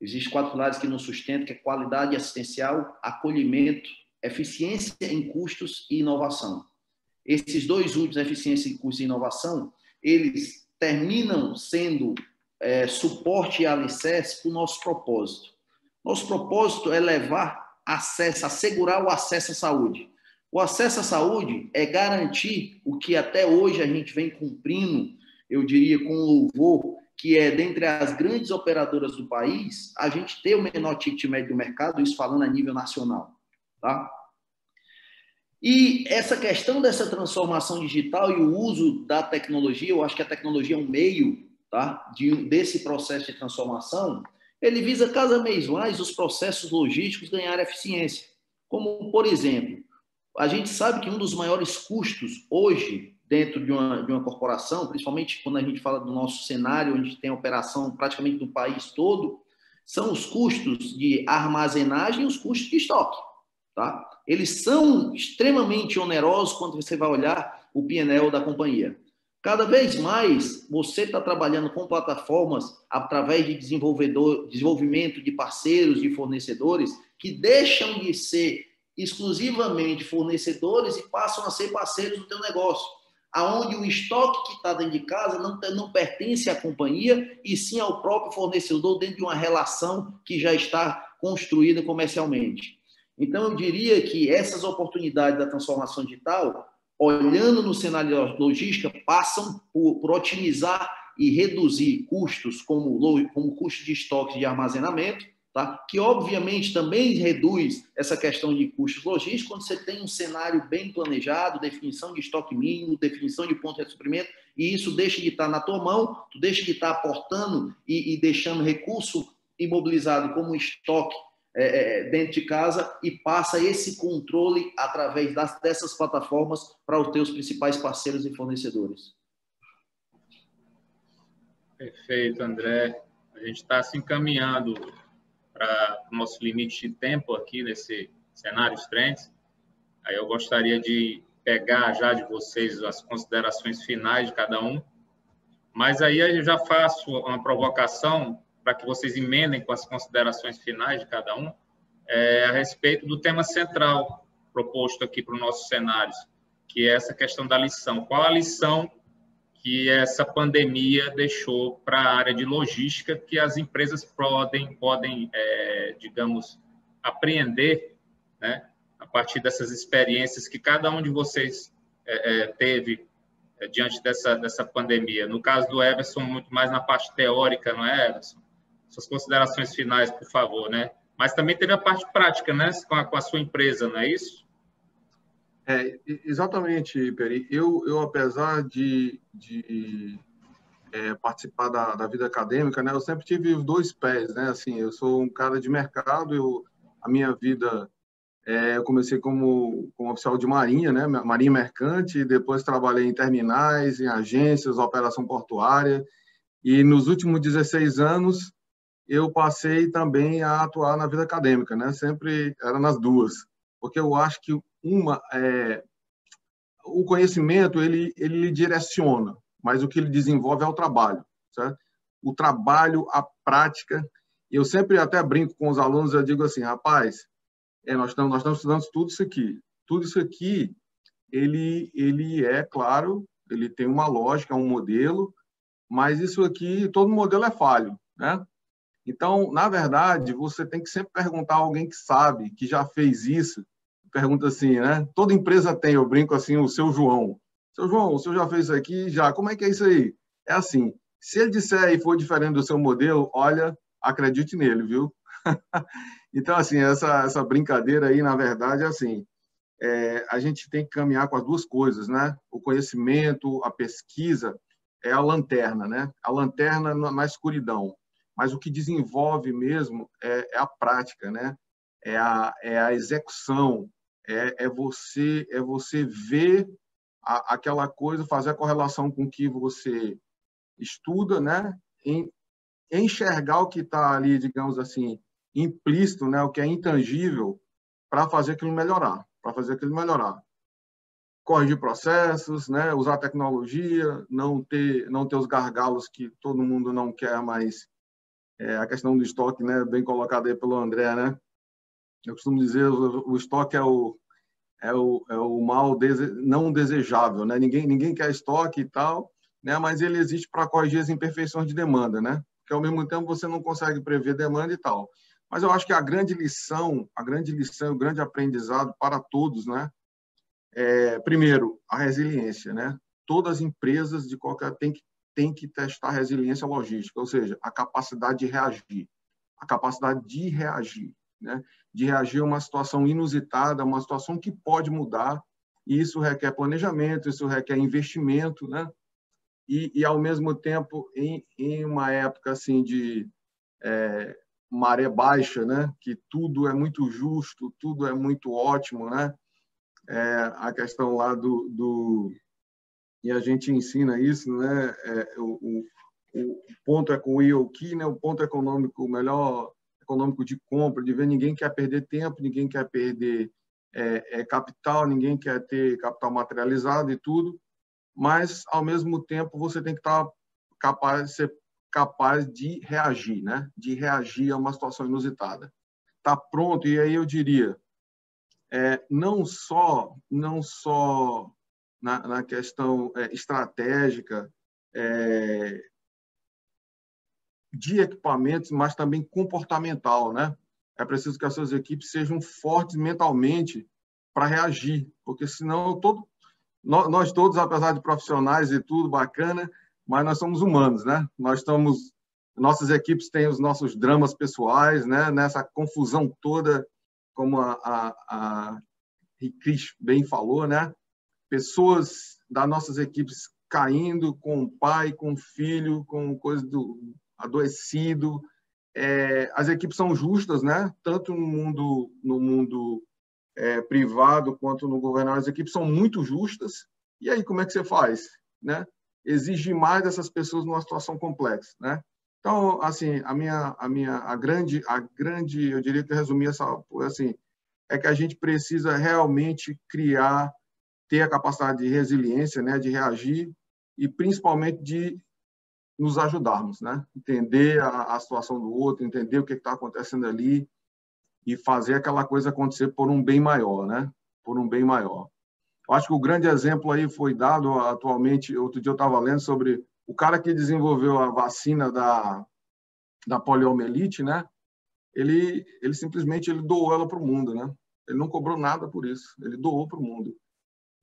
Existem quatro pilares que nos sustentam, que é qualidade assistencial, acolhimento, eficiência em custos e inovação. Esses dois últimos, eficiência em custos e inovação, eles terminam sendo é, suporte e alicerce para o nosso propósito. Nosso propósito é levar acesso, assegurar o acesso à saúde. O acesso à saúde é garantir o que até hoje a gente vem cumprindo, eu diria com louvor, que é dentre as grandes operadoras do país, a gente ter o menor ticket médio do mercado, isso falando a nível nacional, tá? E essa questão dessa transformação digital e o uso da tecnologia, eu acho que a tecnologia é um meio, tá, de, desse processo de transformação, ele visa cada vez mais os processos logísticos ganhar eficiência. Como, por exemplo, a gente sabe que um dos maiores custos hoje dentro de uma, de uma corporação, principalmente quando a gente fala do nosso cenário, onde a gente tem operação praticamente no país todo, são os custos de armazenagem e os custos de estoque. Tá? Eles são extremamente onerosos quando você vai olhar o PNL da companhia. Cada vez mais você está trabalhando com plataformas através de desenvolvedor, desenvolvimento de parceiros, de fornecedores, que deixam de ser exclusivamente fornecedores e passam a ser parceiros do teu negócio, aonde o estoque que está dentro de casa não, não pertence à companhia e sim ao próprio fornecedor dentro de uma relação que já está construída comercialmente. Então, eu diria que essas oportunidades da transformação digital, olhando no cenário logística, passam por, por otimizar e reduzir custos como, como custo de estoque de armazenamento, tá? que obviamente também reduz essa questão de custos logísticos quando você tem um cenário bem planejado, definição de estoque mínimo, definição de ponto de suprimento, e isso deixa de estar na tua mão, tu deixa de estar aportando e, e deixando recurso imobilizado como estoque é, é, dentro de casa e passa esse controle através das, dessas plataformas para os teus principais parceiros e fornecedores. Perfeito, André. A gente está se encaminhando para o nosso limite de tempo aqui nesse cenário trends. Aí eu gostaria de pegar já de vocês as considerações finais de cada um. Mas aí eu já faço uma provocação para que vocês emendem com as considerações finais de cada um é, a respeito do tema central proposto aqui para os nossos cenários, que é essa questão da lição. Qual a lição que essa pandemia deixou para a área de logística que as empresas podem, podem é, digamos, apreender né, a partir dessas experiências que cada um de vocês é, é, teve é, diante dessa, dessa pandemia. No caso do Everson, muito mais na parte teórica, não é, Everson? Suas considerações finais, por favor, né? Mas também teve a parte prática, né, com a, com a sua empresa, não é isso? É, exatamente, Peri. Eu, eu apesar de, de é, participar da, da, vida acadêmica, né, eu sempre tive os dois pés, né? Assim, eu sou um cara de mercado, eu, a minha vida, é, eu comecei como, como oficial de marinha, né? Marinha mercante, depois trabalhei em terminais, em agências, operação portuária, e nos últimos 16 anos eu passei também a atuar na vida acadêmica, né? Sempre era nas duas, porque eu acho que uma é, o conhecimento ele ele direciona, mas o que ele desenvolve é o trabalho, certo? O trabalho, a prática. Eu sempre até brinco com os alunos, eu digo assim, rapaz, é, nós estamos nós estamos estudando tudo isso aqui, tudo isso aqui, ele ele é claro, ele tem uma lógica, um modelo, mas isso aqui, todo modelo é falho, né? Então, na verdade, você tem que sempre perguntar a alguém que sabe, que já fez isso. Pergunta assim, né? Toda empresa tem, eu brinco assim, o seu João. Seu João, o senhor já fez isso aqui? Já. Como é que é isso aí? É assim, se ele disser e for diferente do seu modelo, olha, acredite nele, viu? então, assim, essa, essa brincadeira aí, na verdade, é assim, é, a gente tem que caminhar com as duas coisas, né? O conhecimento, a pesquisa, é a lanterna, né? A lanterna na escuridão mas o que desenvolve mesmo é, é a prática, né? É a, é a execução, é, é você é você ver a, aquela coisa, fazer a correlação com o que você estuda, né? Em, enxergar o que está ali, digamos assim, implícito, né? O que é intangível, para fazer aquilo melhorar, para fazer aquilo melhorar corrigir processos, né, usar tecnologia, não ter não ter os gargalos que todo mundo não quer mais é, a questão do estoque, né, bem colocado aí pelo André, né? Eu costumo dizer, o, o estoque é o é o, é o mal dese, não desejável, né? Ninguém ninguém quer estoque e tal, né? Mas ele existe para corrigir as imperfeições de demanda, né? Porque ao mesmo tempo você não consegue prever demanda e tal. Mas eu acho que a grande lição, a grande lição, o grande aprendizado para todos, né? É, primeiro, a resiliência, né? Todas as empresas de qualquer tem que tem que testar resiliência logística, ou seja, a capacidade de reagir, a capacidade de reagir, né? De reagir a uma situação inusitada, uma situação que pode mudar, e isso requer planejamento, isso requer investimento, né? E, e ao mesmo tempo, em, em uma época assim de é, maré baixa, né? Que tudo é muito justo, tudo é muito ótimo, né? É, a questão lá do, do e a gente ensina isso, né? É, o, o, o, ponto é com o IOKI, né? O ponto econômico, o melhor econômico de compra, de ver ninguém quer perder tempo, ninguém quer perder é, é, capital, ninguém quer ter capital materializado e tudo, mas ao mesmo tempo você tem que estar capaz, ser capaz de reagir, né? De reagir a uma situação inusitada. Tá pronto e aí eu diria, é, não só não só na, na questão é, estratégica é, de equipamentos, mas também comportamental, né? É preciso que as suas equipes sejam fortes mentalmente para reagir, porque senão todo, nós, todos, apesar de profissionais e tudo bacana, mas nós somos humanos, né? Nós estamos, nossas equipes têm os nossos dramas pessoais, né? Nessa confusão toda, como a, a, a Cris bem falou, né? pessoas das nossas equipes caindo com o pai, com o filho, com coisa do adoecido. É, as equipes são justas, né? Tanto no mundo no mundo é, privado quanto no governado, as equipes são muito justas. E aí como é que você faz, né? Exige mais dessas pessoas numa situação complexa, né? Então, assim, a minha a minha a grande a grande, eu diria que resumir essa assim, é que a gente precisa realmente criar ter a capacidade de resiliência, né, de reagir e principalmente de nos ajudarmos, né? Entender a, a situação do outro, entender o que está acontecendo ali e fazer aquela coisa acontecer por um bem maior, né? Por um bem maior. Eu acho que o grande exemplo aí foi dado atualmente. Outro dia eu estava lendo sobre o cara que desenvolveu a vacina da da poliomielite, né? Ele ele simplesmente ele doou ela para o mundo, né? Ele não cobrou nada por isso. Ele doou para o mundo.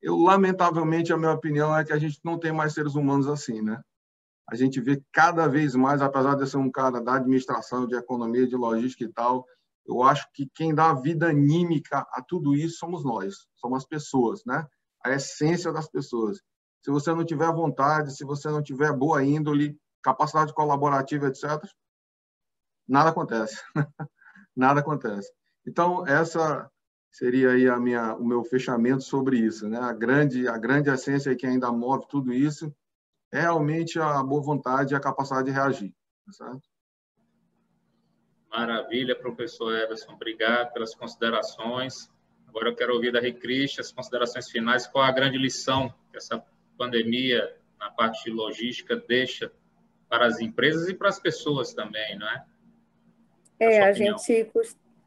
Eu, lamentavelmente, a minha opinião é que a gente não tem mais seres humanos assim, né? A gente vê cada vez mais, apesar de eu ser um cara da administração, de economia, de logística e tal, eu acho que quem dá vida anímica a tudo isso somos nós, somos as pessoas, né? A essência das pessoas. Se você não tiver vontade, se você não tiver boa índole, capacidade colaborativa, etc., nada acontece. nada acontece. Então, essa seria aí a minha, o meu fechamento sobre isso, né? A grande, a grande essência que ainda move tudo isso é realmente a boa vontade e a capacidade de reagir, tá certo? Maravilha, professor Everson, obrigado pelas considerações. Agora eu quero ouvir da Recriste as considerações finais. Qual a grande lição que essa pandemia na parte de logística deixa para as empresas e para as pessoas também, não é? É, a, a gente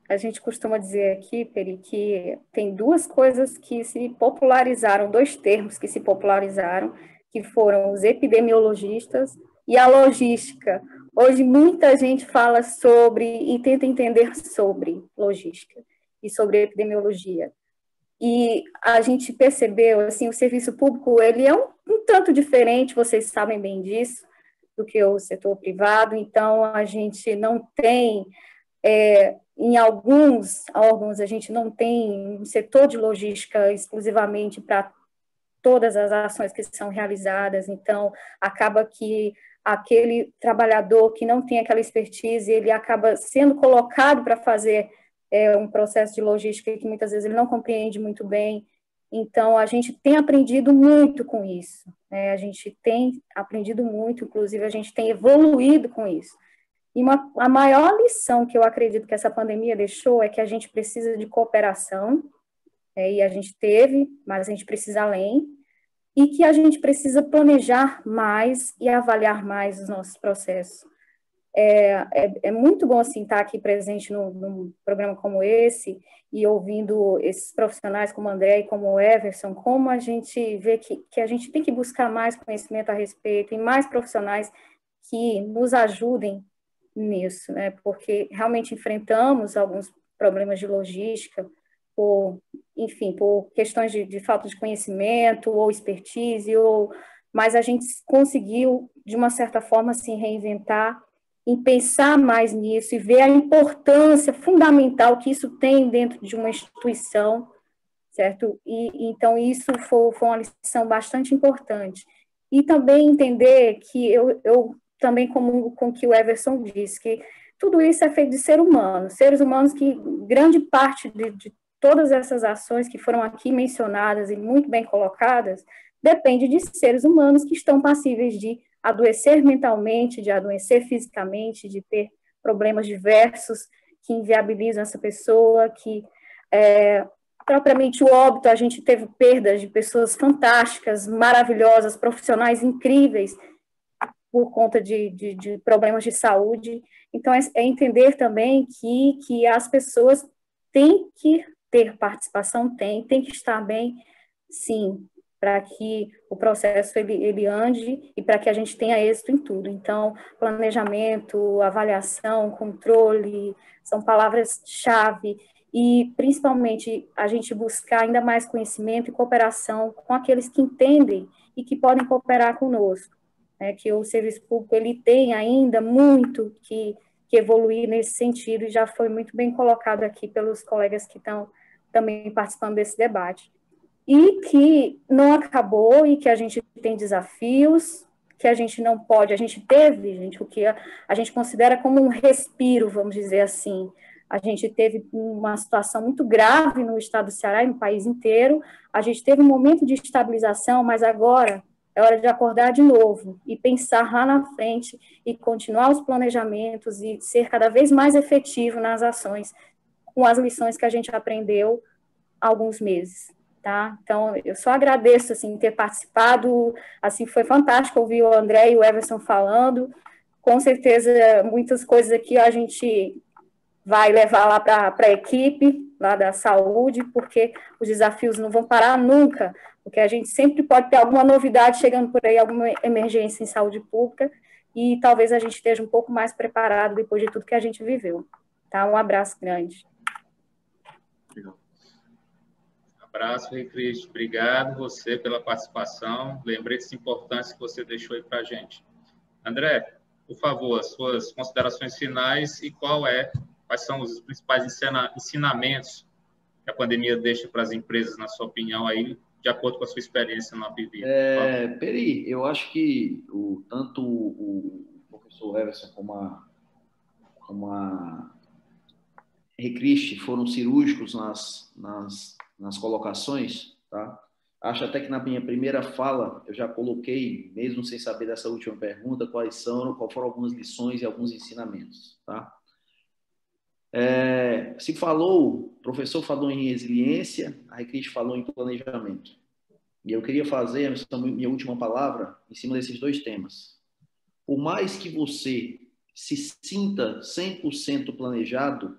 a gente costuma dizer aqui, Peri, que tem duas coisas que se popularizaram, dois termos que se popularizaram, que foram os epidemiologistas e a logística. Hoje muita gente fala sobre e tenta entender sobre logística e sobre epidemiologia. E a gente percebeu, assim, o serviço público, ele é um, um tanto diferente, vocês sabem bem disso, do que o setor privado, então a gente não tem, é, em alguns órgãos, a gente não tem um setor de logística exclusivamente para todas as ações que são realizadas, então acaba que aquele trabalhador que não tem aquela expertise, ele acaba sendo colocado para fazer é, um processo de logística que muitas vezes ele não compreende muito bem. Então, a gente tem aprendido muito com isso. Né? A gente tem aprendido muito, inclusive, a gente tem evoluído com isso. E uma, a maior lição que eu acredito que essa pandemia deixou é que a gente precisa de cooperação, é, e a gente teve, mas a gente precisa além, e que a gente precisa planejar mais e avaliar mais os nossos processos. É, é, é muito bom assim estar aqui presente num, num, programa como esse e ouvindo esses profissionais como André e como Everson, como a gente vê que, que a gente tem que buscar mais conhecimento a respeito e mais profissionais que nos ajudem nisso, né? Porque realmente enfrentamos alguns problemas de logística, por, enfim, por questões de, de falta de conhecimento ou expertise, ou, mas a gente conseguiu, de uma certa forma, se reinventar em pensar mais nisso e ver a importância fundamental que isso tem dentro de uma instituição, certo? E então isso foi, foi uma lição bastante importante. E também entender que eu, eu também comungo com o que o Everson disse, que tudo isso é feito de ser humano, seres humanos que grande parte de, de todas essas ações que foram aqui mencionadas e muito bem colocadas, depende de seres humanos que estão passíveis de adoecer mentalmente, de adoecer fisicamente, de ter problemas diversos que inviabilizam essa pessoa, que é, propriamente o óbito, a gente teve perdas de pessoas fantásticas, maravilhosas, profissionais incríveis por conta de, de, de problemas de saúde. Então, é, é entender também que, que as pessoas têm que ter participação tem, tem que estar bem, sim, para que o processo ele, ele ande e para que a gente tenha êxito em tudo. Então, planejamento, avaliação, controle, são palavras-chave e principalmente a gente buscar ainda mais conhecimento e cooperação com aqueles que entendem e que podem cooperar conosco, né? que o serviço público ele tem ainda muito que que evoluir nesse sentido, e já foi muito bem colocado aqui pelos colegas que estão também participando desse debate. E que não acabou e que a gente tem desafios, que a gente não pode, a gente teve, gente, o que a, a gente considera como um respiro, vamos dizer assim. A gente teve uma situação muito grave no estado do Ceará e no país inteiro. A gente teve um momento de estabilização, mas agora é hora de acordar de novo e pensar lá na frente e continuar os planejamentos e ser cada vez mais efetivo nas ações com as lições que a gente aprendeu há alguns meses. Tá? Então, eu só agradeço assim ter participado, assim foi fantástico ouvir o André e o Everson falando. Com certeza muitas coisas aqui a gente vai levar lá para a equipe lá da saúde, porque os desafios não vão parar nunca porque a gente sempre pode ter alguma novidade chegando por aí, alguma emergência em saúde pública, e talvez a gente esteja um pouco mais preparado depois de tudo que a gente viveu. Tá? Um abraço grande. Abraço, Ricristo. Obrigado você pela participação. Lembrei dessa importância que você deixou aí para a gente. André, por favor, as suas considerações finais e qual é, quais são os principais ensinamentos que a pandemia deixa para as empresas, na sua opinião, aí, de acordo com a sua experiência na Bivida. É, Peri, eu acho que o, tanto o, professor Everson como a, como a Recriste foram cirúrgicos nas, nas, nas colocações, tá? Acho até que na minha primeira fala eu já coloquei, mesmo sem saber dessa última pergunta, quais são, qual foram algumas lições e alguns ensinamentos, tá? É, se falou, o professor falou em resiliência, a Recriste falou em planejamento. E eu queria fazer a minha última palavra em cima desses dois temas. Por mais que você se sinta 100% planejado,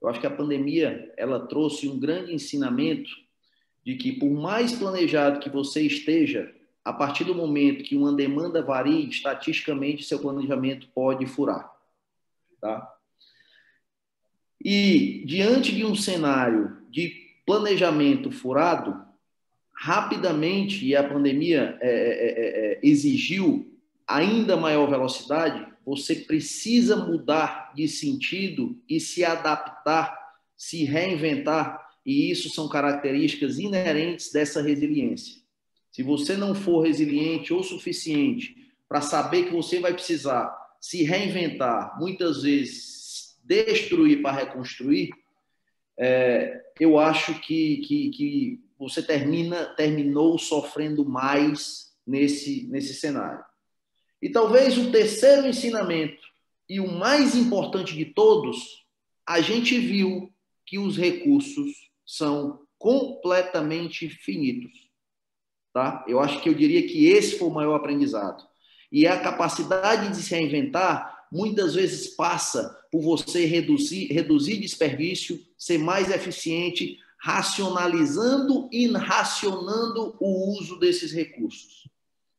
eu acho que a pandemia ela trouxe um grande ensinamento de que por mais planejado que você esteja, a partir do momento que uma demanda varia, estatisticamente seu planejamento pode furar. Tá? E diante de um cenário de planejamento furado, rapidamente, e a pandemia é, é, é, é exigiu ainda maior velocidade, você precisa mudar de sentido e se adaptar, se reinventar, e isso são características inerentes dessa resiliência. Se você não for resiliente ou suficiente para saber que você vai precisar se reinventar, muitas vezes destruir para reconstruir, é, eu acho que, que, que você termina terminou sofrendo mais nesse, nesse cenário. E talvez o terceiro ensinamento, e o mais importante de todos, a gente viu que os recursos são completamente finitos. Tá? Eu acho que eu diria que esse foi o maior aprendizado. E a capacidade de se reinventar muitas vezes passa por você reduzir, reduzir desperdício, ser mais eficiente, racionalizando e racionando o uso desses recursos.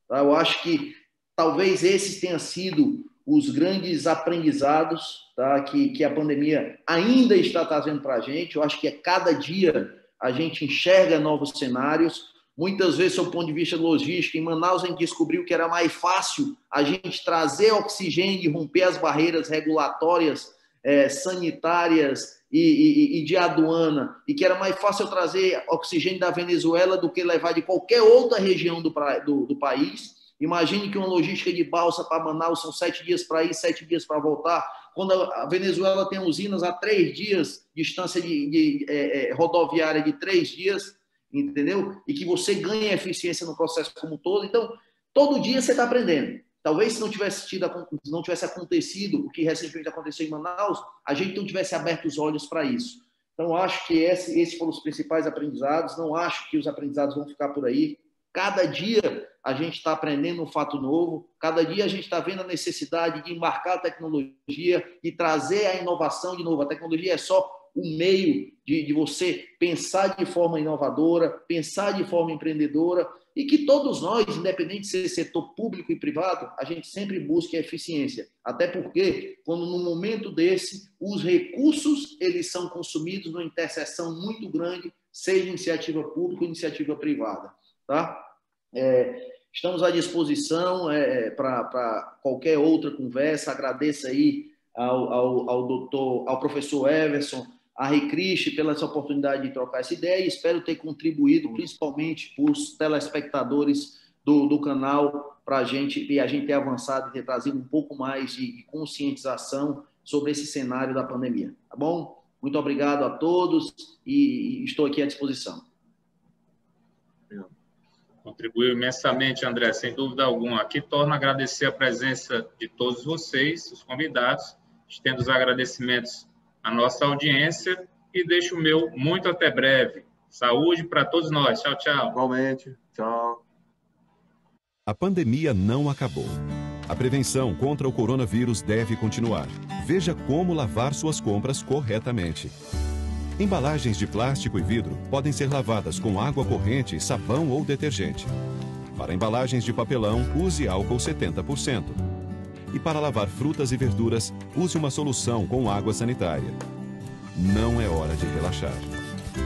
Tá? Eu acho que talvez esses tenham sido os grandes aprendizados tá, que, que a pandemia ainda está trazendo para a gente. Eu acho que a cada dia a gente enxerga novos cenários. Muitas vezes, do ponto de vista logístico, em Manaus a gente descobriu que era mais fácil a gente trazer oxigênio e romper as barreiras regulatórias, é, sanitárias e, e, e, de aduana, e que era mais fácil trazer oxigênio da Venezuela do que levar de qualquer outra região do, do, do país. Imagine que uma logística de balsa para Manaus são sete dias para ir, sete dias para voltar. Quando a Venezuela tem usinas a três dias, distância de, de é, é, rodoviária de três dias, entendeu? E que você ganha eficiência no processo como um todo. Então, todo dia você está aprendendo. Talvez se não tivesse, tido, não tivesse acontecido o que recentemente aconteceu em Manaus, a gente não tivesse aberto os olhos para isso. Então, acho que esse, esses foram os principais aprendizados. Não acho que os aprendizados vão ficar por aí. Cada dia a gente está aprendendo um fato novo, cada dia a gente está vendo a necessidade de embarcar a tecnologia e trazer a inovação de novo. A tecnologia é só um meio de, de você pensar de forma inovadora, pensar de forma empreendedora e que todos nós, independente de ser setor público e privado, a gente sempre busque eficiência. Até porque, quando no momento desse, os recursos eles são consumidos numa interseção muito grande, seja iniciativa pública ou iniciativa privada. Tá? É, estamos à disposição é, para qualquer outra conversa. Agradeço aí ao, ao, ao doutor, ao professor Everson, a Recriste pela essa oportunidade de trocar essa ideia e espero ter contribuído principalmente para os telespectadores do, do canal para a gente e a gente ter avançado e ter trazido um pouco mais de, de conscientização sobre esse cenário da pandemia. Tá bom? Muito obrigado a todos e estou aqui à disposição. Contribuiu imensamente, André, sem dúvida alguma. Aqui torno a agradecer a presença de todos vocês, os convidados, estendo os agradecimentos à nossa audiência e deixo o meu muito até breve. Saúde para todos nós. Tchau, tchau. Igualmente. Tchau. A pandemia não acabou. A prevenção contra o coronavírus deve continuar. Veja como lavar suas compras corretamente. Embalagens de plástico e vidro podem ser lavadas com água corrente, sabão ou detergente. Para embalagens de papelão, use álcool 70%. E para lavar frutas e verduras, use uma solução com água sanitária. Não é hora de relaxar.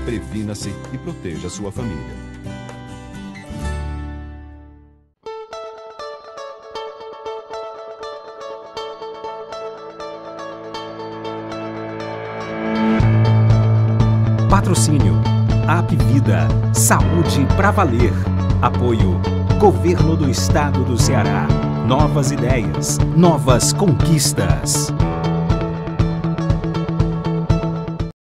Previna-se e proteja sua família. Vida. Saúde para valer. Apoio. Governo do Estado do Ceará. Novas ideias. Novas conquistas.